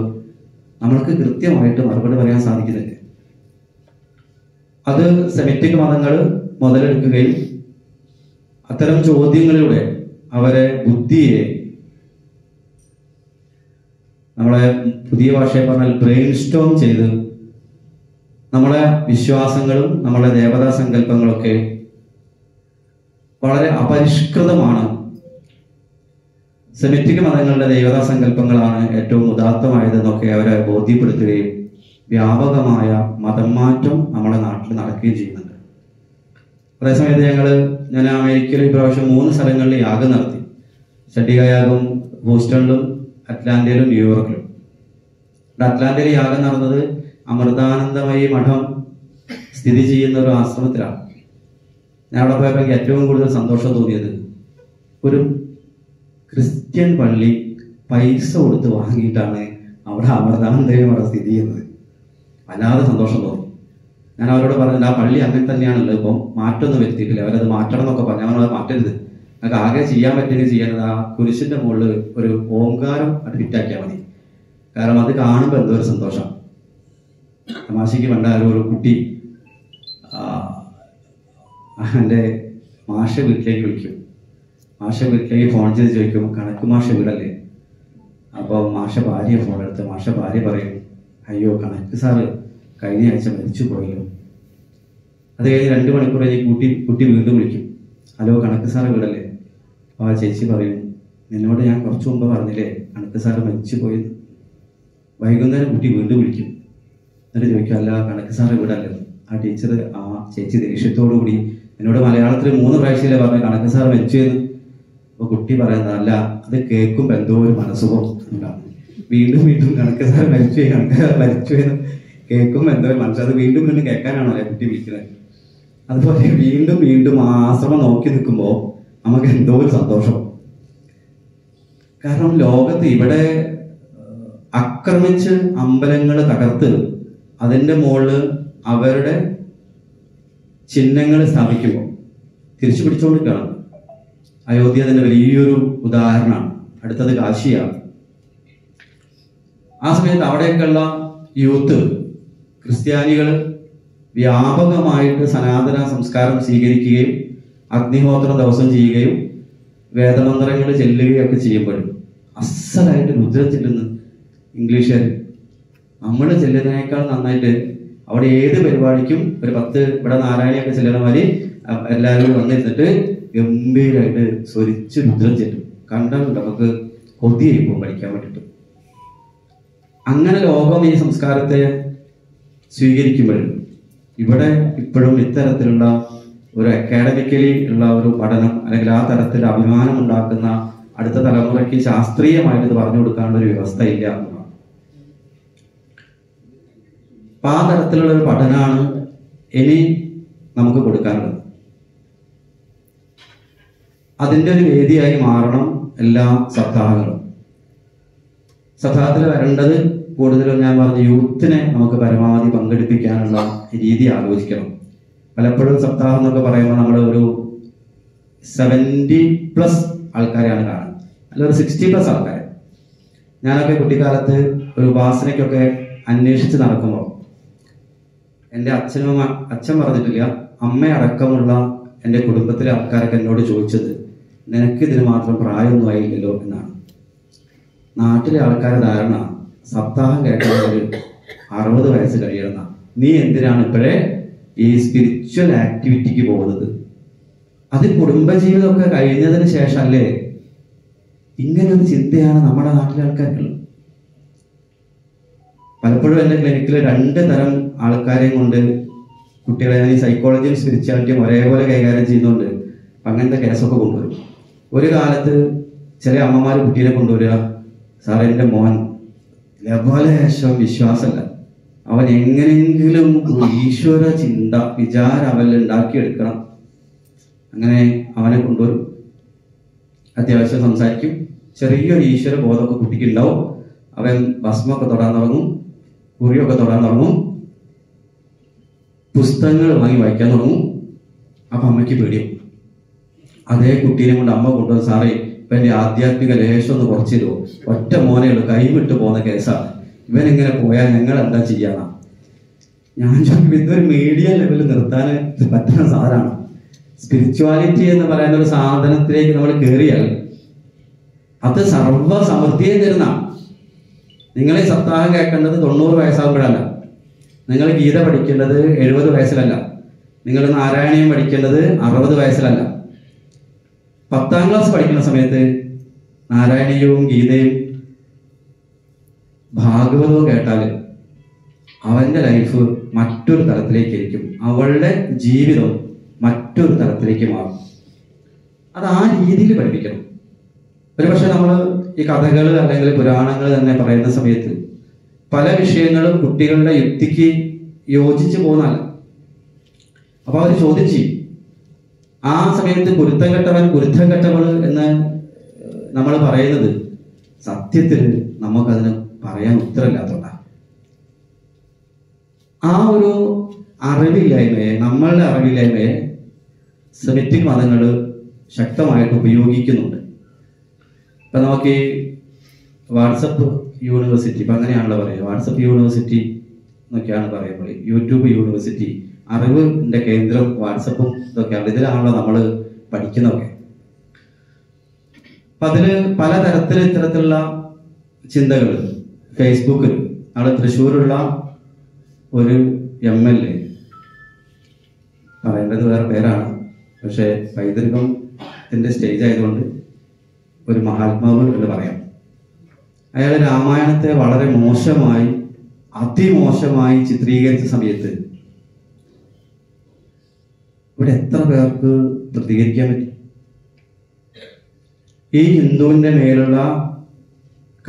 നമ്മൾക്ക് കൃത്യമായിട്ട് മറുപടി പറയാൻ സാധിക്കുന്നില്ല. അത് സെമിറ്റിക് മതങ്ങൾ മുതലെടുക്കുകയും അത്തരം ചോദ്യങ്ങളിലൂടെ അവരെ ബുദ്ധിയെ നമ്മളെ പുതിയ ഭാഷയെ പറഞ്ഞാൽ ബ്രെയിൻ സ്റ്റോം ചെയ്ത് നമ്മളെ വിശ്വാസങ്ങളും നമ്മളെ ദേവതാ സങ്കല്പങ്ങളൊക്കെ വളരെ അപരിഷ്കൃതമാണ്. സെമിറ്റിക് മതങ്ങളുടെ ദേവതാ സങ്കല്പങ്ങളാണ് ഏറ്റവും ഉദാത്തമായതെന്നൊക്കെ അവരെ ബോധ്യപ്പെടുത്തുകയും വ്യാപകമായ മതം മാറ്റം നമ്മുടെ നാട്ടിൽ നടക്കുകയും ചെയ്യുന്നുണ്ട്. അതേസമയത്ത് ഞങ്ങൾ ഞാൻ അമേരിക്കയിൽ ഇപ്രാവശ്യം മൂന്ന് സ്ഥലങ്ങളിൽ യാഗം നടത്തി. ചട്ടികായാഗം യാഗം ഹൂസ്റ്റണിലും അറ്റ്ലാന്റയിലും ന്യൂയോർക്കിലും. അറ്റ്ലാന്റയിൽ യാഗം നടന്നത് അമൃതാനന്ദമയി മഠം സ്ഥിതി ചെയ്യുന്ന ഒരു ആശ്രമത്തിലാണ്. ഞാൻ അവിടെ പോയപ്പോൾ എനിക്ക് ഏറ്റവും കൂടുതൽ സന്തോഷം തോന്നിയത് ഒരു ക്രിസ്ത്യൻ പള്ളി പൈസ കൊടുത്ത് വാങ്ങിയിട്ടാണ് അവിടെ അമൃതാനന്ദമയി മഠം സ്ഥിതി ചെയ്യുന്നത്. വല്ലാതെ സന്തോഷം തോന്നി. ഞാൻ അവരോട് പറഞ്ഞില്ല ആ പള്ളി അങ്ങനെ തന്നെയാണല്ലോ ഇപ്പം മാറ്റമൊന്നും വരുത്തിയിട്ടില്ല. അവരത് മാറ്റണം എന്നൊക്കെ പറഞ്ഞു. അവനത് മാറ്റരുത്. നമുക്ക് ആകെ ചെയ്യാൻ പറ്റുന്ന ചെയ്യേണ്ടത് ആ കുരിശിന്റെ മുകളിൽ ഒരു ഓങ്കാരം അത് ഫിറ്റാക്കിയാൽ മതി. കാരണം അത് കാണുമ്പോൾ എന്തോ ഒരു സന്തോഷം. തമാശയ്ക്ക് പണ്ടാലും ഒരു കുട്ടി എന്റെ മാഷ വീട്ടിലേക്ക് വിളിക്കും. മാഷ വീട്ടിലേക്ക് ഫോൺ ചെയ്ത് ചോദിക്കും കണക്ക് മാഷ വീടല്ലേ അപ്പോൾ മാഷ ഭാര്യ ഫോൺ എടുത്ത് മാഷ ഭാര്യ പറയും അയ്യോ കണക്ക് സാറ് കഴിഞ്ഞ ആഴ്ച മരിച്ചു പോയല്ലോ. അത് കഴിഞ്ഞ് രണ്ട് മണിക്കൂർ കഴിഞ്ഞ് കുട്ടി കുട്ടി വീണ്ടും വിളിക്കും ഹലോ കണക്ക് സാറ് വീടല്ലേ അപ്പോൾ ആ ചേച്ചി പറയും നിന്നോട് ഞാൻ കുറച്ചു മുമ്പ് പറഞ്ഞില്ലേ കണക്ക് സാറ് മരിച്ചു പോയത് വൈകുന്നേരം കുട്ടി വീണ്ടും വിളിക്കും എന്നിട്ട് ചോദിക്കും അല്ല കണക്ക് സാറ് ഇവിടെ അല്ലെന്ന് ആ ടീച്ചർ ആ ചേച്ചി ദേഷ്യത്തോടു കൂടി എന്നോട് മലയാളത്തിൽ മൂന്ന് പ്രാവശ്യമല്ലേ പറഞ്ഞു കണക്ക് സാർ മരിച്ചു എന്ന് അപ്പൊ കുട്ടി അല്ല അത് കേൾക്കുമ്പോൾ എന്തോ ഒരു മനസ്സുഖം ഉണ്ടാവും. വീണ്ടും വീണ്ടും കണക്ക് സാർ മരിച്ചു കണക്ക് സാർ മരിച്ചു എന്ന് കേൾക്കുമ്പോൾ എന്തോ ഒരു മനസ്സ് അത് വീണ്ടും വീണ്ടും കേൾക്കാനാണോ അല്ലെ കുട്ടി വിളിക്കുന്നത്? അതുപോലെ വീണ്ടും വീണ്ടും ആ ആശ്രമം നോക്കി നിൽക്കുമ്പോൾ നമുക്ക് എന്തോ ഒരു സന്തോഷം. കാരണം ലോകത്ത് ഇവിടെ അക്രമിച്ച് അമ്പലങ്ങൾ തകർത്ത് അതിന്റെ മുകളിൽ അവരുടെ ചിഹ്നങ്ങൾ സ്ഥാപിക്കുമ്പോൾ തിരിച്ചു പിടിച്ചുകൊണ്ടിരിക്കുകയാണ് അയോധ്യ അതിന്റെ വലിയൊരു ഉദാഹരണമാണ്. അടുത്തത് കാശിയാണ്. ആ സമയത്ത് അവിടെയൊക്കെയുള്ള യൂത്ത് ക്രിസ്ത്യാനികൾ വ്യാപകമായിട്ട് സനാതന സംസ്കാരം സ്വീകരിക്കുകയും അഗ്നിഹോത്രം ദിവസം ചെയ്യുകയും വേദമന്ത്രങ്ങൾ ചെല്ലുകയും ഒക്കെ ചെയ്യുമ്പോഴും അസലായിട്ട് രുദ്രത്തിൽ നിന്ന് ഇംഗ്ലീഷുകാർ നമ്മൾ ചെല്ലുന്നതിനേക്കാൾ നന്നായിട്ട് അവിടെ ഏത് പരിപാടിക്കും ഒരു പത്ത് ഇവിടെ നാരായണിയൊക്കെ ചെല്ലുന്ന എല്ലാവരും വന്നിരുന്നിട്ട് ഗംഭീരമായിട്ട് സ്വരിച്ച് രുദ്രം ചെല്ലും കണ്ടുണ്ട് നമുക്ക് കൊതിയായി പഠിക്കാൻ വേണ്ടിയിട്ട് അങ്ങനെ ലോകം ഈ സംസ്കാരത്തെ സ്വീകരിക്കുമ്പോഴും ഇവിടെ ഇപ്പോഴും ഇത്തരത്തിലുള്ള ഒരു അക്കാഡമിക്കലി ഉള്ള ഒരു പഠനം അല്ലെങ്കിൽ ആ തരത്തിൽ അഭിമാനം ഉണ്ടാക്കുന്ന അടുത്ത തലമുറയ്ക്ക് ശാസ്ത്രീയമായിട്ട് ഇത് പറഞ്ഞു കൊടുക്കാനുള്ള ഒരു വ്യവസ്ഥ ഇല്ല എന്നുള്ളതാണ് അപ്പൊ ആ തരത്തിലുള്ള ഒരു പഠനമാണ് ഇനി നമുക്ക് കൊടുക്കാനുള്ളത്. അതിന്റെ ഒരു വേദിയായി മാറണം എല്ലാ സപ്താഹങ്ങളും. സപ്താഹത്തിൽ വരേണ്ടത് കൂടുതലും ഞാൻ പറഞ്ഞ യൂത്തിനെ നമുക്ക് പരമാവധി പങ്കെടുപ്പിക്കാനുള്ള രീതി ആലോചിക്കണം. പലപ്പോഴും സപ്താഹം എന്നൊക്കെ പറയുമ്പോൾ നമ്മൾ ഒരു സെവന്റി പ്ലസ് ആൾക്കാരെയാണ് കാണുന്നത്. അല്ല ഒരു സിക്സ്റ്റി പ്ലസ് ആൾക്കാർ ഞാനൊക്കെ കുട്ടിക്കാലത്ത് ഒരു ഉപാസനയ്ക്കൊക്കെ അന്വേഷിച്ച് നടക്കുമ്പോൾ എന്റെ അച്ഛനും അച്ഛൻ പറഞ്ഞിട്ടില്ല അമ്മയടക്കമുള്ള എന്റെ കുടുംബത്തിലെ ആൾക്കാരൊക്കെ എന്നോട് ചോദിച്ചത് നിനക്ക് ഇതിന് മാത്രം പ്രായമൊന്നും ആയില്ലല്ലോ എന്നാണ്. നാട്ടിലെ ആൾക്കാരെ ധാരണ സപ്താഹം കേട്ടവര് അറുപത് വയസ്സ് കഴിയണം നീ എന്തിനാണ് ഇപ്പോഴേ ഈ സ്പിരിച്വൽ ആക്ടിവിറ്റിക്ക് പോകുന്നത്? അത് കുടുംബജീവിതമൊക്കെ കഴിഞ്ഞതിന് ശേഷമല്ലേ? ഇങ്ങനെ ഒരു ചിന്തയാണ് നമ്മുടെ നാട്ടിലെ ആൾക്കാർക്കുള്ളത് പലപ്പോഴും എന്റെ ക്ലിനിക്കിൽ രണ്ട് തരം ആൾക്കാരെയും കൊണ്ട് കുട്ടികളെ ഈ സൈക്കോളജിയും സ്പിരിച്വാലിറ്റിയും ഒരേപോലെ കൈകാര്യം ചെയ്യുന്നുണ്ട്. അങ്ങനത്തെ കേസൊക്കെ കൊണ്ടുവരും. ഒരു കാലത്ത് ചില അമ്മമാർ കുട്ടീനെ കൊണ്ടുവരിക. സാറേ എന്റെ മോൻ ലവലേശം വിശ്വാസമല്ല അവൻ എങ്ങനെയെങ്കിലും ഈശ്വര ചിന്ത വിചാരം അവനിൽ ഉണ്ടാക്കിയെടുക്കണം. അങ്ങനെ അവനെ കൊണ്ടുവരും. അത്യാവശ്യം സംസാരിക്കും. ചെറിയൊരു ഈശ്വര ബോധമൊക്കെ കുട്ടിക്ക് ഉണ്ടാവും. അവൻ ഭസ്മൊക്കെ തൊടാൻ തുടങ്ങും. കുറിയൊക്കെ തൊടാൻ തുടങ്ങും. പുസ്തകങ്ങൾ വാങ്ങി വായിക്കാൻ തുടങ്ങും. അപ്പൊ അമ്മയ്ക്ക് പേടിയും. അതേ കുട്ടീനെ കൊണ്ട് അമ്മ കൊണ്ടുവന്ന് സാറേ ഇപ്പൊ എന്റെ ആധ്യാത്മിക ലേശം ഒന്ന് കുറച്ചിരുമോ ഒറ്റ മോനെ ഉള്ളൂ കൈവിട്ട് പോകുന്ന കേസാണ് ഇവൻ പോയാൽ ഞങ്ങൾ എന്താ ചെയ്യാനാ? ഞാൻ ചോദിക്കും ഇതൊരു മീഡിയ ലെവലിൽ നിർത്താൻ പറ്റുന്ന സാധനമാണ്? സ്പിരിച്വാലിറ്റി എന്ന് പറയുന്ന ഒരു സാധനത്തിലേക്ക് നമ്മൾ കയറിയാൽ അത് സർവസമൃദ്ധിയെ തരുന്നതാണ്. തരുന്ന നിങ്ങൾ ഈ സപ്താഹം കേൾക്കേണ്ടത് തൊണ്ണൂറ് വയസ്സാകുമ്പോഴല്ല. നിങ്ങൾ ഗീത പഠിക്കേണ്ടത് എഴുപത് വയസ്സിലല്ല. നിങ്ങൾ നാരായണീയം പഠിക്കേണ്ടത് അറുപത് വയസ്സിലല്ല. പത്താം ക്ലാസ് പഠിക്കുന്ന സമയത്ത് നാരായണീയവും ഗീതയും ഭാഗവതവും കേട്ടാൽ അവന്റെ ലൈഫ് മറ്റൊരു തലത്തിലേക്കായിരിക്കും അവളുടെ ജീവിതം മറ്റൊരു തരത്തിലേക്ക് മാറും. അത് ആ രീതിയിൽ പഠിപ്പിക്കണം. ഒരുപക്ഷെ നമ്മൾ ഈ കഥകൾ അല്ലെങ്കിൽ പുരാണങ്ങൾ തന്നെ പറയുന്ന സമയത്ത് പല വിഷയങ്ങളും കുട്ടികളുടെ യുക്തിക്ക് യോജിച്ചു പോകുന്നതല്ല. അപ്പൊ അവർ ചോദിച്ചു ആ സമയത്ത് പൊരുത്തം കെട്ടവൻ എന്ന് നമ്മൾ പറയുന്നത് സത്യത്തിൽ നമുക്കതിന് പറയാൻ ഉത്തരമില്ലാത്തതുകൊണ്ടാണ് ആ ഒരു അറിവില്ലായ്മയെ നമ്മളുടെ അറിവില്ലായ്മയെ സെമിറ്റിക് മതങ്ങൾ ശക്തമായിട്ട് ഉപയോഗിക്കുന്നുണ്ട്. ഇപ്പൊ നമുക്ക് ഈ വാട്സപ്പ് യൂണിവേഴ്സിറ്റി ഇപ്പൊ അങ്ങനെയാണല്ലോ പറയുക. വാട്സപ്പ് യൂണിവേഴ്സിറ്റി എന്നൊക്കെയാണ് പറയുമ്പോൾ യൂട്യൂബ് യൂണിവേഴ്സിറ്റി അറിവിന്റെ കേന്ദ്രം വാട്സപ്പും ഇതൊക്കെയാണ് ഇതിലാണല്ലോ നമ്മൾ പഠിക്കുന്നതൊക്കെ. അപ്പൊ അതിൽ പലതരത്തിൽ ഇത്തരത്തിലുള്ള ചിന്തകൾ ഫേസ്ബുക്കിൽ അവിടെ തൃശ്ശൂരുള്ള ഒരു എം എൽ എ. പറയേണ്ടത് വേറെ പേരാണ്. പക്ഷേ പൈതൃകത്തിന്റെ സ്റ്റേജ് ആയതുകൊണ്ട് ഒരു മഹാത്മാവ് എന്ന് പറയാം. അയാൾ രാമായണത്തെ വളരെ മോശമായി അതിമോശമായി ചിത്രീകരിച്ച സമയത്ത് ഇവിടെ എത്ര പേർക്ക് പ്രതികരിക്കാൻ പറ്റും? ഈ ഹിന്ദുവിന്റെ മേലുള്ള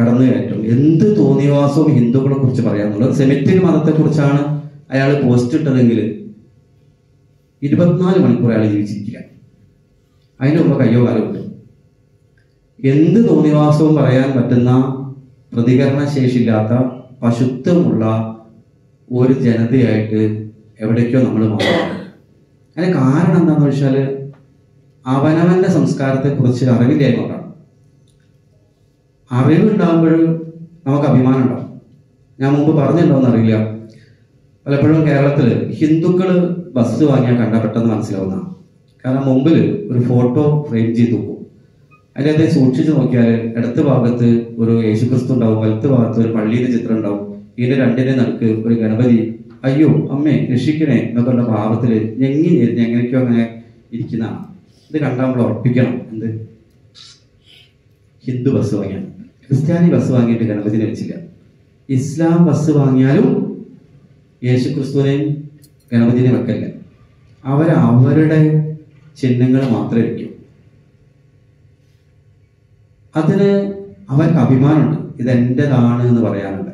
കടന്നുകയറ്റം എന്ത് തോന്നിവാസവും ഹിന്ദുക്കളെ കുറിച്ച് പറയാന്നുള്ളത്. സെമിറ്റിക് മതത്തെ കുറിച്ചാണ് അയാൾ പോസ്റ്റ് ഇട്ടതെങ്കിൽ ഇരുപത്തിനാല് മണിക്കൂർ അയാൾ ജീവിച്ചിരിക്കുക. അതിന് കയ്യോ കാലം കിട്ടും എന്ത് തോന്നിവാസവും പറയാൻ പറ്റുന്ന പ്രതികരണ ശേഷിയില്ലാത്ത പശുത്വമുള്ള ഒരു ജനതയായിട്ട് എവിടേക്കോ നമ്മൾ മാറുന്നത് അതിന് കാരണം എന്താണെന്ന് വെച്ചാൽ അവനവന്റെ സംസ്കാരത്തെക്കുറിച്ച് അറിവില്ലായ്മ കൊണ്ടാണ് അറിവുണ്ടാകുമ്പോൾ നമുക്ക് അഭിമാനം ഉണ്ടാവും. ഞാൻ മുമ്പ് പറഞ്ഞിട്ടുണ്ടോ അറിയില്ല. പലപ്പോഴും കേരളത്തിൽ ഹിന്ദുക്കൾ ബസ് വാങ്ങിയാൽ കണ്ട പെട്ടെന്ന് മനസ്സിലാവുന്ന കാരണം മുമ്പിൽ ഒരു ഫോട്ടോ ഫ്രെയിം ചെയ്ത് വെക്കും. അതിനകത്ത് സൂക്ഷിച്ചു നോക്കിയാൽ ഇടത്ത് ഭാഗത്ത് ഒരു യേശുക്രിസ്തു ഉണ്ടാവും വലത്ത് ഭാഗത്ത് ഒരു പള്ളിയുടെ ചിത്രം ഉണ്ടാവും. ഇതിന്റെ രണ്ടിന്റെ നടുക്ക് ഒരു ഗണപതി അയ്യോ അമ്മേ രക്ഷിക്കണേ എന്നൊക്കെ ഉള്ള ഭാവത്തിൽ ഞെങ്ങി എങ്ങനെയൊക്കെയോ അങ്ങനെ ഇരിക്കുന്നതാണ് ഇത് കണ്ടാൽ നമ്മൾ ഉറപ്പിക്കണം. എന്ത്? ഹിന്ദു ബസ് വാങ്ങിയാണ്. ക്രിസ്ത്യാനി ബസ് വാങ്ങിയിട്ട് ഗണപതിനെ വെച്ചില്ല ഇസ്ലാം ബസ് വാങ്ങിയാലും യേശു ക്രിസ്തുവിനെയും ഗണപതിനെ വെക്കല്ല അവരവരുടെ ചിഹ്നങ്ങൾ മാത്രമേ വയ്ക്കൂ അതിന് അവർക്ക് അഭിമാനമുണ്ട്. ഇത് എന്റെതാണ് എന്ന് പറയാനുണ്ട്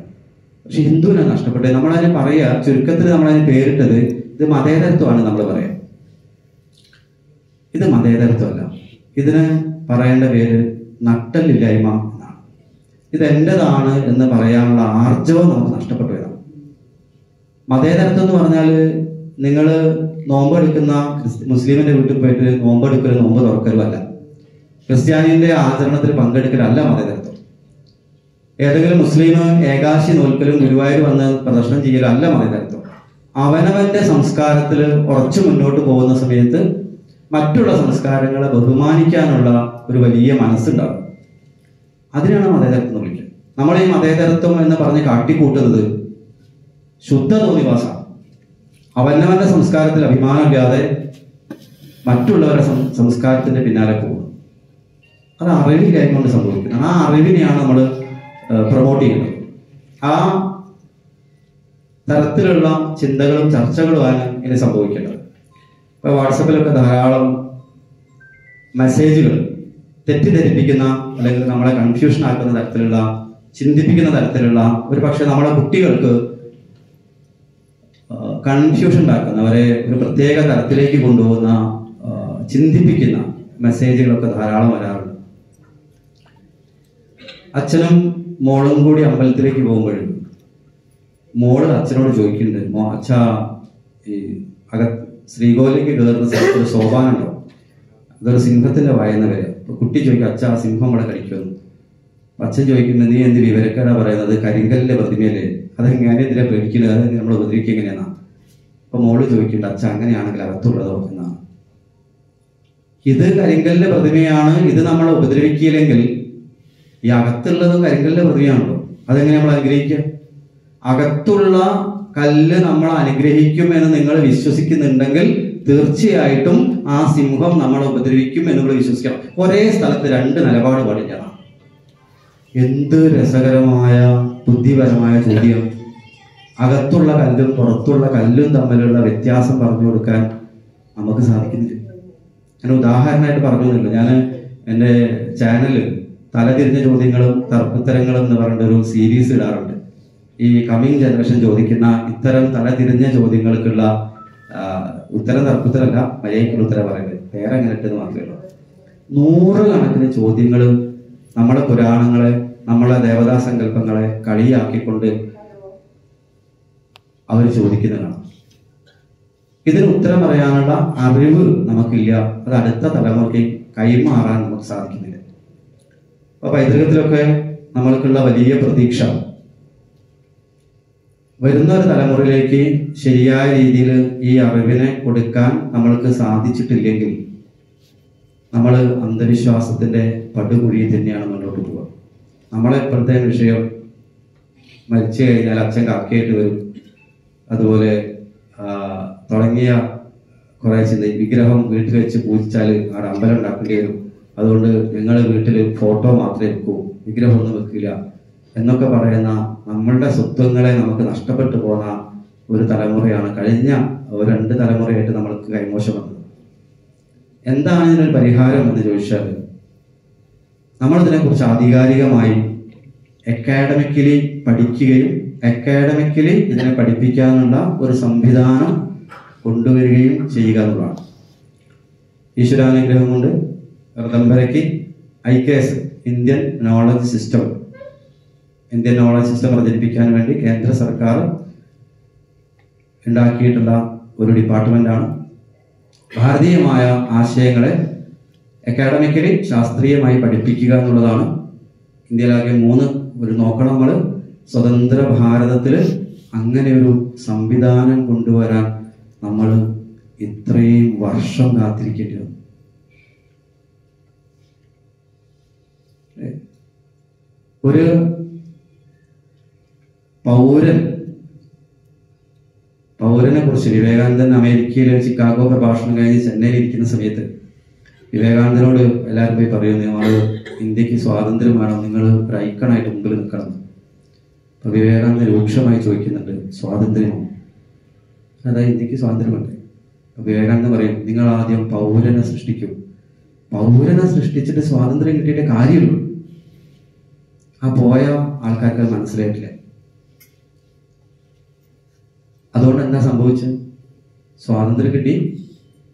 പക്ഷെ ഹിന്ദുവിനെ നഷ്ടപ്പെട്ടത് നമ്മളതിനെ പറയുക ചുരുക്കത്തിൽ നമ്മളതിന് പേരിട്ടത് ഇത് മതേതരത്വമാണ് നമ്മൾ പറയാം. ഇത് മതേതരത്വമല്ല. ഇതിന് പറയേണ്ട പേര് നട്ടലില്ലായ്മ എന്നാണ്. ഇത് എന്റേതാണ് എന്ന് പറയാനുള്ള ആർജവം നമുക്ക് നഷ്ടപ്പെട്ടു വരാം മതേതരത്വം എന്ന് പറഞ്ഞാൽ നിങ്ങൾ നോമ്പെടുക്കുന്ന മുസ്ലിമിന്റെ വീട്ടിൽ പോയിട്ട് നോമ്പെടുക്കൽ നോമ്പ് തുറക്കലും അല്ല. ക്രിസ്ത്യാനിന്റെ ആചരണത്തിൽ പങ്കെടുക്കലല്ല മതേതരത്വം ഏതെങ്കിലും മുസ്ലിം ഏകാശി നോൽക്കലും ഗുരുവായൂർ വന്ന് പ്രദർശനം ചെയ്യലും അല്ല മതേതരത്വം അവനവന്റെ സംസ്കാരത്തിൽ ഉറച്ചു മുന്നോട്ട് പോകുന്ന സമയത്ത് മറ്റുള്ള സംസ്കാരങ്ങളെ ബഹുമാനിക്കാനുള്ള ഒരു വലിയ മനസ്സുണ്ടാകും. അതിനാണ് മതേതരത്വം എന്ന് വിളിക്കുന്നത്. നമ്മൾ ഈ മതേതരത്വം എന്ന് പറഞ്ഞ് കാട്ടിക്കൂട്ടുന്നത് ശുദ്ധ തോന്നിവാസമാണ് അവനവന്റെ സംസ്കാരത്തിൽ അഭിമാനമില്ലാതെ മറ്റുള്ളവരുടെ സംസ്കാരത്തിന്റെ പിന്നാലെ പോകുന്നു. അത് അറിവില്ലായ്മ കൊണ്ട് സംഭവിക്കുന്നത് ആ അറിവിനെയാണ് നമ്മൾ പ്രൊമോട്ട് ചെയ്യുന്നത്. ആ തരത്തിലുള്ള ചിന്തകളും ചർച്ചകളുമാണ് ഇനി സംഭവിക്കേണ്ടത്. ഇപ്പൊ വാട്സപ്പിലൊക്കെ ധാരാളം മെസ്സേജുകൾ തെറ്റിദ്ധരിപ്പിക്കുന്ന അല്ലെങ്കിൽ നമ്മളെ കൺഫ്യൂഷൻ ആക്കുന്ന തരത്തിലുള്ള ചിന്തിപ്പിക്കുന്ന തരത്തിലുള്ള ഒരു പക്ഷെ നമ്മുടെ കുട്ടികൾക്ക് കൺഫ്യൂഷൻ ഉണ്ടാക്കുന്ന അവരെ ഒരു പ്രത്യേക തരത്തിലേക്ക് കൊണ്ടുപോകുന്ന ചിന്തിപ്പിക്കുന്ന മെസ്സേജുകളൊക്കെ ധാരാളം വരാറുണ്ട്. അച്ഛനും മോളും കൂടി അമ്പലത്തിലേക്ക് പോകുമ്പോഴും മോൾ അച്ഛനോട് ചോദിക്കുന്നുണ്ട് മോ അച്ഛ ഈ അക ശ്രീകോലിലേക്ക് കയറുന്ന സ്ഥലത്ത് ഒരു സോപാനം ഉണ്ടോ അതൊരു സിംഹത്തിന്റെ വായന വരെ. കുട്ടി ചോദിക്കും അച്ഛ ആ സിംഹം ഇവിടെ കഴിക്കുമെന്ന് അച്ഛൻ ചോദിക്കുന്നത് നീ എന്ത് വിവരക്കാരാ പറയുന്നത്? കരിങ്കല്ലിന്റെ പ്രതിമയല്ലേ? അതെങ്ങനെ ഇതിനെ പേടിക്കുന്നത്? അത് നമ്മൾ ഉപദ്രവിക്കുക എങ്ങനെയാന്നാ? അപ്പൊ മോൾ ചോദിക്കുന്നുണ്ട് അച്ഛ അങ്ങനെയാണെങ്കിൽ അകത്തുള്ളതോ? എന്നാണ്. ഇത് കരിങ്കല്ലിന്റെ പ്രതിമയാണ് ഇത് നമ്മൾ ഉപദ്രവിക്കില്ലെങ്കിൽ ഈ അകത്തുള്ളതും കരിങ്കല്ലിന്റെ പ്രതിമയാണല്ലോ അതെങ്ങനെ നമ്മൾ അനുഗ്രഹിക്കുക? അകത്തുള്ള കല്ല് നമ്മൾ അനുഗ്രഹിക്കും എന്ന് നിങ്ങൾ വിശ്വസിക്കുന്നുണ്ടെങ്കിൽ തീർച്ചയായിട്ടും ആ സിംഹം നമ്മളെ ഉപദ്രവിക്കും എന്ന് നമ്മൾ വിശ്വസിക്കണം. ഒരേ സ്ഥലത്ത് രണ്ട് നിലപാട് പാടില്ല എന്ത് രസകരമായ ബുദ്ധിപരമായ ചോദ്യം. അകത്തുള്ള കല്ലും പുറത്തുള്ള കല്ലും തമ്മിലുള്ള വ്യത്യാസം പറഞ്ഞു കൊടുക്കാൻ നമുക്ക് സാധിക്കുന്നില്ല. ഞാൻ ഉദാഹരണമായിട്ട് പറഞ്ഞു ഞാൻ എന്റെ ചാനലിൽ തലതിരിഞ്ഞ ചോദ്യങ്ങളും തർക്കുത്തരങ്ങളും എന്ന് പറഞ്ഞിട്ട് ഒരു സീരീസ് ഇടാറുണ്ട്. ഈ കമ്മിങ് ജനറേഷൻ ചോദിക്കുന്ന ഇത്തരം തലതിരിഞ്ഞ ചോദ്യങ്ങൾക്കുള്ള ഉത്തരം തർക്കുത്തരല്ല മര്യാദയ്ക്കുള്ള ഉത്തരം പറയുന്നത്. വേറെ എങ്ങനെ ഇട്ടെന്ന് മാത്രമേ ഉള്ളൂ. നൂറുകണക്കിന് ചോദ്യങ്ങൾ നമ്മുടെ പുരാണങ്ങളെ നമ്മളെ ദേവതാ സങ്കല്പങ്ങളെ കളിയാക്കിക്കൊണ്ട് അവർ ചോദിക്കുന്നതാണ്. ഇതിന് ഉത്തരം പറയാനുള്ള അറിവ് നമുക്കില്ല. അത് അടുത്ത തലമുറയ്ക്ക് കൈമാറാൻ നമുക്ക് സാധിക്കുന്നില്ല. അപ്പൊ പൈതൃകത്തിലൊക്കെ നമ്മൾക്കുള്ള വലിയ പ്രതീക്ഷ. വരുന്ന ഒരു തലമുറയിലേക്ക് ശരിയായ രീതിയിൽ ഈ അറിവിനെ കൊടുക്കാൻ നമ്മൾക്ക് സാധിച്ചിട്ടില്ലെങ്കിൽ നമ്മൾ അന്ധവിശ്വാസത്തിന്റെ പടുകുഴിയിൽ തന്നെയാണ് മുന്നോട്ട് പോവുക. നമ്മളെ ഇപ്പോഴത്തെ വിഷയം മരിച്ചു കഴിഞ്ഞാൽ അച്ഛൻ കാക്കയായിട്ട് വരും. അതുപോലെ തുടങ്ങിയ കുറേ ചിന്ത. വിഗ്രഹം വീട്ടിൽ വെച്ച് പൂജിച്ചാൽ അവിടെ അമ്പലം ഉണ്ടാക്കേണ്ടി വരും. അതുകൊണ്ട് നിങ്ങൾ വീട്ടിൽ ഫോട്ടോ മാത്രമേ വെക്കൂ വിഗ്രഹമൊന്നും വെക്കില്ല എന്നൊക്കെ പറയുന്ന നമ്മളുടെ സ്വത്വങ്ങളെ നമുക്ക് നഷ്ടപ്പെട്ടു പോകുന്ന ഒരു തലമുറയാണ് കഴിഞ്ഞ ഒരു രണ്ട് തലമുറയായിട്ട് നമ്മൾക്ക് കൈമോശം വന്നത്. എന്താണ് ഇതിനൊരു പരിഹാരം എന്ന് ചോദിച്ചാൽ നമ്മൾ ഇതിനെക്കുറിച്ച് ആധികാരികമായി അക്കാഡമിക്കലി പഠിക്കുകയും അക്കാഡമിക്കലി ഇതിനെ പഠിപ്പിക്കാനുള്ള ഒരു സംവിധാനം കൊണ്ടുവരികയും ചെയ്യുക എന്നുള്ളതാണ്. ഈശ്വരാനുഗ്രഹം കൊണ്ട് ഋതംബരയ്ക്ക് I K S Indian knowledge system Indian knowledge system പ്രചരിപ്പിക്കാൻ വേണ്ടി കേന്ദ്ര സർക്കാർ ഉണ്ടാക്കിയിട്ടുള്ള ഒരു ഡിപ്പാർട്ട്മെന്റാണ് ഭാരതീയമായ ആശയങ്ങളെ അക്കാഡമിക്കലി ശാസ്ത്രീയമായി പഠിപ്പിക്കുക എന്നുള്ളതാണ്. ഇന്ത്യയിലാകെ മൂന്ന് ഒരു നോക്കണം നമ്മൾ സ്വതന്ത്ര ഭാരതത്തിൽ അങ്ങനെ ഒരു സംവിധാനം കൊണ്ടുവരാൻ നമ്മൾ ഇത്രയും വർഷം കാത്തിരിക്കേണ്ടി വന്നു. ഒരു പൗരൻ പൗരനെ കുറിച്ച് വിവേകാനന്ദൻ അമേരിക്കയിലെ ചിക്കാഗോ പ്രഭാഷണം കഴിഞ്ഞ് ചെന്നൈയിൽ ഇരിക്കുന്ന സമയത്ത് വിവേകാനന്ദനോട് എല്ലാവരും പോയി പറയുന്നു നിങ്ങൾ ഇന്ത്യയ്ക്ക് സ്വാതന്ത്ര്യം വേണം നിങ്ങൾ ഐക്കണായിട്ട് മുമ്പിൽ നിൽക്കണം. അപ്പൊ വിവേകാനന്ദൻ രൂക്ഷമായി ചോദിക്കുന്നുണ്ട് സ്വാതന്ത്ര്യമോ അതായത് ഇന്ത്യയ്ക്ക് സ്വാതന്ത്ര്യമുണ്ട്. വിവേകാനന്ദൻ പറയും നിങ്ങൾ ആദ്യം പൗരനെ സൃഷ്ടിക്കും. പൗരനെ സൃഷ്ടിച്ചിട്ട് സ്വാതന്ത്ര്യം കിട്ടിയിട്ട് കാര്യമുള്ളൂ ആ പോയ ആൾക്കാർക്ക് അത് മനസ്സിലായിട്ടില്ല. അതുകൊണ്ട് എന്താ സംഭവിച്ചത്? സ്വാതന്ത്ര്യം കിട്ടി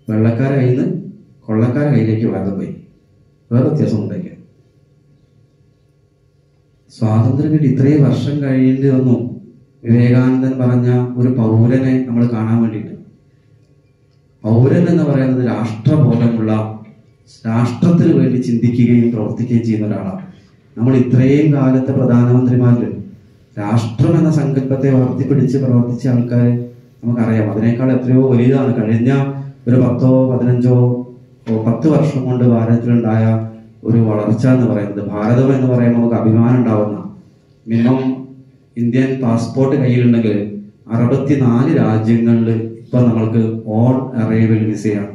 വെള്ളക്കാരെ കയ്യിൽ നിന്ന് കൊള്ളക്കാരെ കയ്യിലേക്ക് വളർന്നു പോയി. വേറെ വ്യത്യാസം ഉണ്ടാക്കിയ സ്വാതന്ത്ര്യം കിട്ടി ഇത്രയും വർഷം കഴിയേണ്ടി വന്നു. വിവേകാനന്ദൻ പറഞ്ഞ ഒരു പൗരനെ നമ്മൾ കാണാൻ വേണ്ടിയിട്ട്. പൗരൻ എന്ന് പറയുന്നത് രാഷ്ട്രബോധമുള്ള രാഷ്ട്രത്തിന് വേണ്ടി ചിന്തിക്കുകയും പ്രവർത്തിക്കുകയും ചെയ്യുന്ന ഒരാളാണ്. നമ്മൾ ഇത്രയും കാലത്തെ പ്രധാനമന്ത്രിമാരിൽ രാഷ്ട്രം എന്ന സങ്കല്പത്തെ വളർത്തിപ്പിടിച്ച് പ്രവർത്തിച്ച ആൾക്കാർ നമുക്കറിയാം. അതിനേക്കാൾ എത്രയോ വലുതാണ്. കഴിഞ്ഞ ഒരു പത്തോ പതിനഞ്ചോ പത്ത് വർഷം കൊണ്ട് ഭാരതത്തിലുണ്ടായ ഒരു വളർച്ച എന്ന് പറയുന്നത് ഭാരതം എന്ന് പറയുമ്പോൾ നമുക്ക് അഭിമാനം ഉണ്ടാവുന്ന മിനിമം ഇന്ത്യൻ പാസ്പോർട്ട് കയ്യിലുണ്ടെങ്കിൽ അറുപത്തിനാല് രാജ്യങ്ങളിൽ ഇപ്പൊ നമ്മൾക്ക് ഓൺ അറൈവൽ വിസയാണ്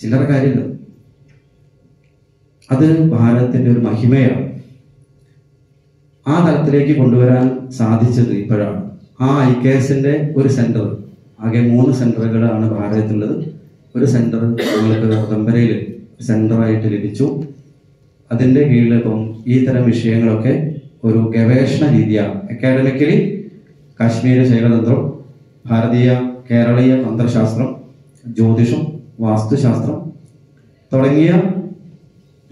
ചില്ലറ കാര്യമില്ല. അത് ഭാരതത്തിന്റെ ഒരു മഹിമയാണ്. ആ തലത്തിലേക്ക് കൊണ്ടുവരാൻ സാധിച്ചത് ഇപ്പോഴാണ്. ആ ഐ കെ എസിന്റെ ഒരു സെന്റർ ആകെ മൂന്ന് സെന്ററുകളാണ് ഭാരതത്തിലുള്ളത്. ഒരു സെന്റർ നമ്മൾക്ക് കമ്പരയിൽ സെന്ററായിട്ട് ലഭിച്ചു. അതിന്റെ കീഴിൽ ഇപ്പം ഈ തരം വിഷയങ്ങളൊക്കെ ഒരു ഗവേഷണ രീതിയാണ്. അക്കാഡമിക്കലി കാശ്മീര ശൈലതന്ത്രം ഭാരതീയ കേരളീയ തന്ത്രശാസ്ത്രം ജ്യോതിഷം വാസ്തുശാസ്ത്രം തുടങ്ങിയ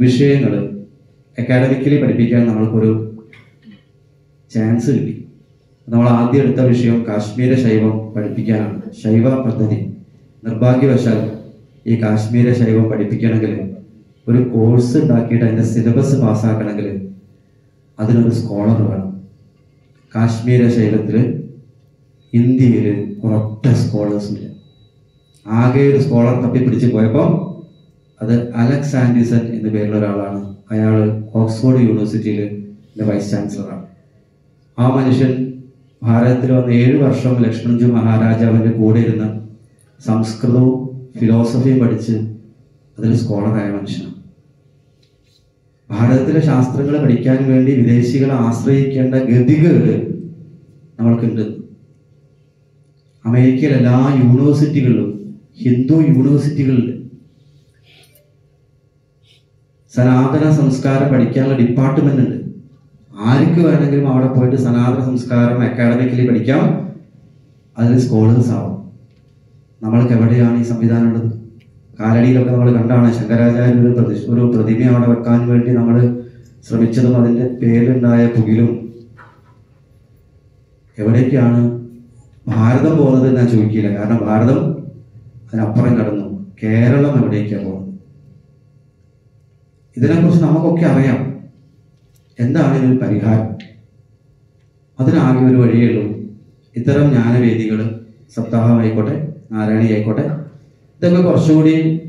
വിഷയങ്ങൾ അക്കാഡമിക്കലി പഠിപ്പിക്കാൻ നമ്മൾക്കൊരു ചാൻസ് കിട്ടി. നമ്മൾ ആദ്യം എടുത്ത വിഷയം കാശ്മീര ശൈവം പഠിപ്പിക്കാനാണ്. ശൈവ പദ്ധതി. നിർഭാഗ്യവശാൽ ഈ കാശ്മീര ശൈവം പഠിപ്പിക്കണമെങ്കിൽ ഒരു കോഴ്സ് ഉണ്ടാക്കിയിട്ട് അതിന്റെ സിലബസ് പാസ്സാക്കണമെങ്കിൽ അതിനൊരു സ്കോളർ വേണം. കാശ്മീര ശൈവത്തിൽ ഇന്ത്യയിൽ ഒരൊറ്റ സ്കോളേഴ്സ് ഇല്ല ആകെ ഒരു സ്കോളർ തപ്പി പിടിച്ച് പോയപ്പോൾ അത് അലക്സ് ആൻഡിസൺ എന്ന പേരുള്ള ഒരാളാണ്. അയാൾ ഓക്സ്ഫോർഡ് യൂണിവേഴ്സിറ്റിയിലെ വൈസ് ചാൻസലറാണ്. ആ മനുഷ്യൻ ഭാരതത്തിൽ വന്ന് ഏഴ് വർഷം ലക്ഷ്മൺജി മഹാരാജാവിന്റെ കൂടെ ഇരുന്ന സംസ്കൃതവും ഫിലോസഫിയും പഠിച്ച് അതിൽ സ്കോളറായ മനുഷ്യനാണ്. ഭാരതത്തിലെ ശാസ്ത്രങ്ങൾ പഠിക്കാൻ വേണ്ടി വിദേശികളെ ആശ്രയിക്കേണ്ട ഗതികേട് നമ്മൾക്കുണ്ട്. അമേരിക്കയിലെ എല്ലാ യൂണിവേഴ്സിറ്റികളിലും ഹിന്ദു യൂണിവേഴ്സിറ്റികളിൽ സനാതന സംസ്കാരം പഠിക്കാനുള്ള ഡിപ്പാർട്ട്മെന്റ് ഉണ്ട്. ആർക്ക് വേണമെങ്കിലും അവിടെ പോയിട്ട് സനാതന സംസ്കാരം അക്കാഡമിക്കലി പഠിക്കാം. അതിൽ സ്കോളേഴ്സ് ആവും നമ്മൾക്ക് എവിടെയാണ് ഈ സംവിധാനം ഉള്ളത്? കാലടിയിലൊക്കെ നമ്മൾ കണ്ടാണ് ശങ്കരാചാര്യ ഒരു പ്രതി ഒരു പ്രതിമ അവിടെ വെക്കാൻ വേണ്ടി നമ്മൾ ശ്രമിച്ചതും അതിന്റെ പേരിലുണ്ടായ പുകിലും. എവിടേക്കാണ് ഭാരതം പോകുന്നത് ഞാൻ ചോദിക്കില്ല. കാരണം ഭാരതം അതിനപ്പുറം കടന്നു. കേരളം എവിടേക്കാണ് പോകുന്നത്? ഇതിനെക്കുറിച്ച് നമുക്കൊക്കെ അറിയാം. എന്താണ് ഇതിന് പരിഹാരം? അതിനാകെ ഒരു വഴിയേ ഉള്ളൂ. ഇത്തരം ജ്ഞാനവേദികൾ സപ്താഹമായിക്കോട്ടെ നാരായണി ആയിക്കോട്ടെ ഇതൊക്കെ കുറച്ചുകൂടി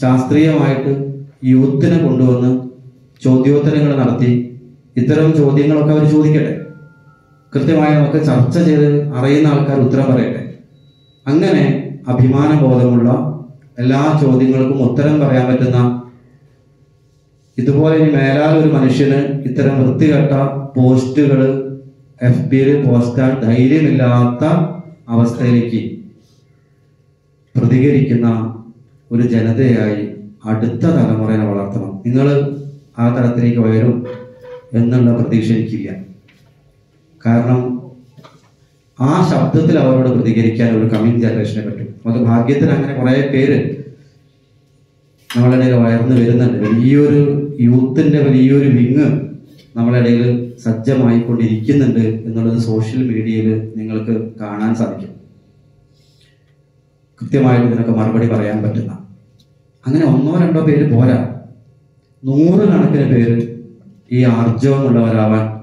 ശാസ്ത്രീയമായിട്ട് യൂത്തിനെ കൊണ്ടുവന്ന് ചോദ്യോത്തരങ്ങൾ നടത്തി ഇത്തരം ചോദ്യങ്ങളൊക്കെ അവർ ചോദിക്കട്ടെ. കൃത്യമായി നമുക്ക് ചർച്ച ചെയ്ത് അറിയുന്ന ആൾക്കാർ ഉത്തരം പറയട്ടെ. അങ്ങനെ അഭിമാനബോധമുള്ള എല്ലാ ചോദ്യങ്ങൾക്കും ഉത്തരം പറയാൻ പറ്റുന്ന ഇതുപോലെ ഇനി മേലാതെ ഒരു മനുഷ്യന് ഇത്തരം വൃത്തികെട്ട പോസ്റ്റുകൾ എഫ് ബിയിൽ പോസ്റ്റാൻ ധൈര്യമില്ലാത്ത അവസ്ഥയിലേക്ക് പ്രതികരിക്കുന്ന ഒരു ജനതയായി അടുത്ത തലമുറയെ വളർത്തണം. നിങ്ങൾ ആ തലത്തിലേക്ക് വരും എന്നുള്ള പ്രതീക്ഷ എനിക്കില്ല. കാരണം ആ ശബ്ദത്തിൽ അവരോട് പ്രതികരിക്കാൻ ഒരു കമ്മിങ് ജനറേഷനെ പറ്റും. അത് ഭാഗ്യത്തിന് അങ്ങനെ കുറേ പേര് നമ്മളിടയിൽ വളർന്നു വരുന്നുണ്ട്. വലിയൊരു യൂത്തിന്റെ വലിയൊരു വിങ് നമ്മളിടയിൽ സജ്ജമായിക്കൊണ്ടിരിക്കുന്നുണ്ട് എന്നുള്ളത് സോഷ്യൽ മീഡിയയിൽ നിങ്ങൾക്ക് കാണാൻ സാധിക്കും. കൃത്യമായിട്ട് ഇതിനൊക്കെ മറുപടി പറയാൻ പറ്റുന്ന. അങ്ങനെ ഒന്നോ രണ്ടോ പേര് പോരാ. നൂറുകണക്കിന് പേര് ഈ ആർജവമുള്ളവരാവാൻ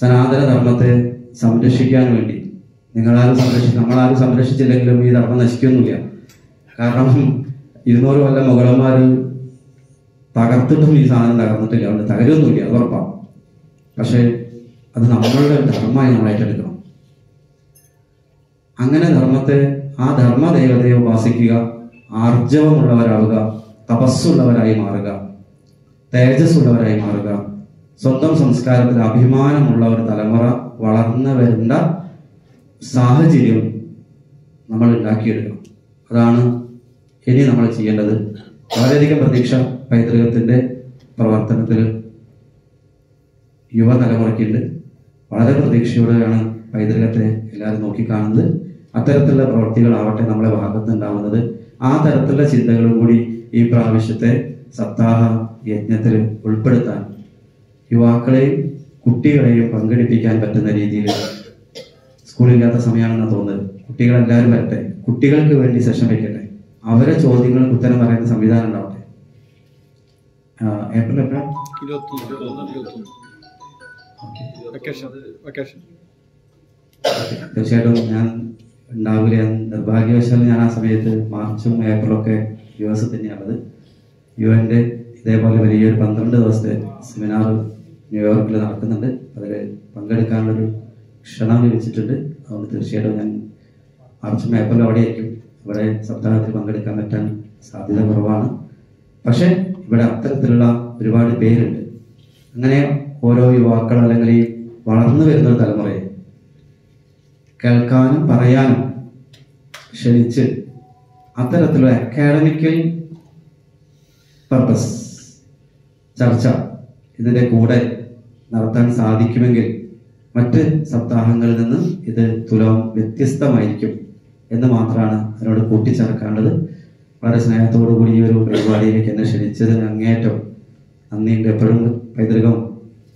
സനാതന ധർമ്മത്തെ സംരക്ഷിക്കാൻ വേണ്ടി. നിങ്ങളാരും സംരക്ഷി നമ്മളാരും സംരക്ഷിച്ചില്ലെങ്കിലും ഈ ധർമ്മം നശിക്കൊന്നുമില്ല. കാരണം ഇരുന്നൂറ് കൊല്ലം മുഗളന്മാർ തകർത്തിട്ടും ഈ സാധനം തകർന്നിട്ടില്ല. അവിടെ തകരൊന്നുമില്ല അത് ഉറപ്പാണ്. പക്ഷേ അത് നമ്മളുടെ ധർമ്മമായി നമ്മൾ ഏറ്റെടുക്കണം. അങ്ങനെ ധർമ്മത്തെ ആ ധർമ്മ ദേവതയെ ഉപാസിക്കുക ആർജവമുള്ളവരാവുക തപസ്സുള്ളവരായി മാറുക തേജസ്സുള്ളവരായി മാറുക സ്വന്തം സംസ്കാരത്തിൽ അഭിമാനമുള്ള ഒരു തലമുറ വളർന്നു വരേണ്ട സാഹചര്യം നമ്മൾ ഉണ്ടാക്കിയെടുക്കണം. അതാണ് ഇനി നമ്മൾ ചെയ്യേണ്ടത്. വളരെയധികം പ്രതീക്ഷ. പൈതൃകത്തിന്റെ പ്രവർത്തനത്തിൽ യുവതലമുറയ്ക്കുണ്ട്. വളരെ പ്രതീക്ഷയോടെയാണ് പൈതൃകത്തെ എല്ലാവരും നോക്കിക്കാണുന്നത്. അത്തരത്തിലുള്ള പ്രവൃത്തികളാവട്ടെ നമ്മളെ ഭാഗത്ത് ഉണ്ടാവുന്നത് ആ തരത്തിലുള്ള ചിന്തകളും കൂടി ഈ പ്രാവശ്യത്തെ സപ്താഹ യജ്ഞത്തിൽ ഉൾപ്പെടുത്താൻ യുവാക്കളെയും കുട്ടികളെയും പങ്കെടുപ്പിക്കാൻ പറ്റുന്ന രീതിയിൽ സ്കൂളില്ലാത്ത സമയമാണെന്ന് തോന്നുന്നത്. കുട്ടികളെല്ലാവരും വരട്ടെ. കുട്ടികൾക്ക് വേണ്ടി സെഷൻ വെക്കട്ടെ അവരെ ചോദ്യങ്ങൾക്ക് ഉത്തരം പറയുന്ന സംവിധാനം ഉണ്ടാവട്ടെ. ഏപ്രിൽ എപ്പോഴാണ് തീർച്ചയായിട്ടും ഞാൻ ഉണ്ടാവില്ല. നിർഭാഗ്യവശാൽ ഞാൻ ആ സമയത്ത് മാർച്ചും ഏപ്രിലും ഒക്കെ യു എസ് തന്നെയാണത് യു എന്റെ ഇതേപോലെ വലിയൊരു പന്ത്രണ്ട് ദിവസത്തെ സെമിനാർ ന്യൂയോർക്കിൽ നടക്കുന്നുണ്ട്. അതിൽ പങ്കെടുക്കാനുള്ളൊരു ക്ഷണം ലഭിച്ചിട്ടുണ്ട്. അതുകൊണ്ട് തീർച്ചയായിട്ടും ഞാൻ മാർച്ചും ഏപ്രിലും അവിടെ ആയിരിക്കും ഇവിടെ സപ്താഹത്തിൽ പങ്കെടുക്കാൻ പറ്റാൻ സാധ്യത കുറവാണ്. പക്ഷേ ഇവിടെ അത്തരത്തിലുള്ള ഒരുപാട് പേരുണ്ട്. അങ്ങനെ ഓരോ യുവാക്കൾ അല്ലെങ്കിൽ ഈ വളർന്നു വരുന്ന ഒരു തലമുറയെ കേൾക്കാനും പറയാനും ക്ഷണിച്ച് അത്തരത്തിലുള്ള അക്കാഡമിക്കൽ പർപ്പസ് ചർച്ച ഇതിന്റെ കൂടെ നടത്താൻ സാധിക്കുമെങ്കിൽ മറ്റ് സപ്താഹങ്ങളിൽ നിന്ന് ഇത് തുലവും വ്യത്യസ്തമായിരിക്കും എന്ന് മാത്രമാണ് അതിനോട് കൂട്ടിച്ചേർക്കേണ്ടത് വളരെ സ്നേഹത്തോടു കൂടി ഈ ഒരു പരിപാടിയിലേക്ക് എന്നെ ക്ഷണിച്ചതിന് അങ്ങേറ്റം അന്ന് എന്റെ എപ്പോഴും പൈതൃകം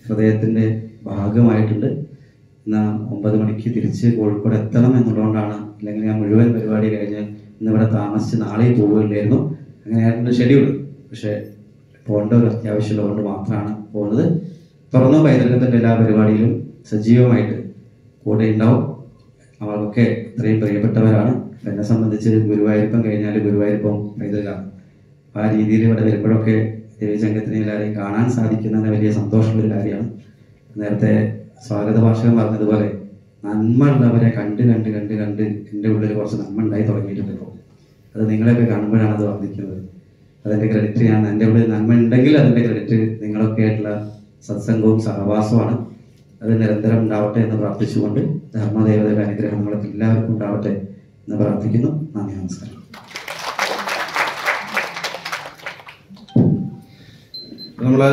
ഹൃദയത്തിന്റെ ഭാഗമായിട്ടുണ്ട്. ഇന്ന് ഒമ്പത് മണിക്ക് തിരിച്ച് കോഴിക്കോട് എത്തണം എന്നുള്ളതുകൊണ്ടാണ് അല്ലെങ്കിൽ ഞാൻ മുഴുവൻ പരിപാടി കഴിഞ്ഞ് ഇന്ന് ഇവിടെ താമസിച്ച് നാളെ പോവുകയില്ലായിരുന്നു. അങ്ങനെയായിരുന്നു ഷെഡ്യൂൾ പക്ഷേ പോകേണ്ട ഒരു അത്യാവശ്യമുള്ളതുകൊണ്ട് മാത്രമാണ് പോകുന്നത്. തുറന്ന പൈതൃകത്തിന്റെ എല്ലാ പരിപാടിയിലും സജീവമായിട്ട് കൂടെ ഉണ്ടാവും. അവർക്കൊക്കെ ഇത്രയും പ്രിയപ്പെട്ടവരാണ്. എന്നെ സംബന്ധിച്ച് ഗുരുവായൂരപ്പം കഴിഞ്ഞാൽ ഗുരുവായൂരപ്പം പൈതൃകമാണ് അപ്പൊ ആ രീതിയിൽ ഇവിടെ വരുമ്പോഴൊക്കെ ദേവീസംഘത്തിനെ എല്ലാവരെയും കാണാൻ സാധിക്കുന്ന വലിയ സന്തോഷമുള്ള കാര്യമാണ്. നേരത്തെ സ്വാഗത ഭാഷകൻ പറഞ്ഞതുപോലെ നന്മ ഉള്ളവരെ കണ്ട് കണ്ട് കണ്ട് കണ്ട് എന്റെ ഉള്ളിൽ കുറച്ച് നന്മ ഉണ്ടായി തുടങ്ങിയിട്ടുണ്ട് ഇപ്പോൾ. അത് നിങ്ങളെയൊക്കെ കാണുമ്പോഴാണ് അത് വർദ്ധിക്കുന്നത്. അതിന്റെ ക്രെഡിറ്റ് ഞാൻ എന്റെ ഉള്ളിൽ നന്മ ഉണ്ടെങ്കിൽ അതിന്റെ ക്രെഡിറ്റ് നിങ്ങളൊക്കെ ആയിട്ടുള്ള സത്സംഗവും സഹവാസവുമാണ്. അത് നിരന്തരം ഉണ്ടാവട്ടെ എന്ന് പ്രാർത്ഥിച്ചുകൊണ്ട് ധർമ്മദേവതയുടെ അനുഗ്രഹം നമ്മൾക്ക് എല്ലാവർക്കും ഉണ്ടാവട്ടെ. എന്ന് പ്രാർത്ഥിക്കുന്നു. നന്ദി നമസ്കാരം. നമ്മളെ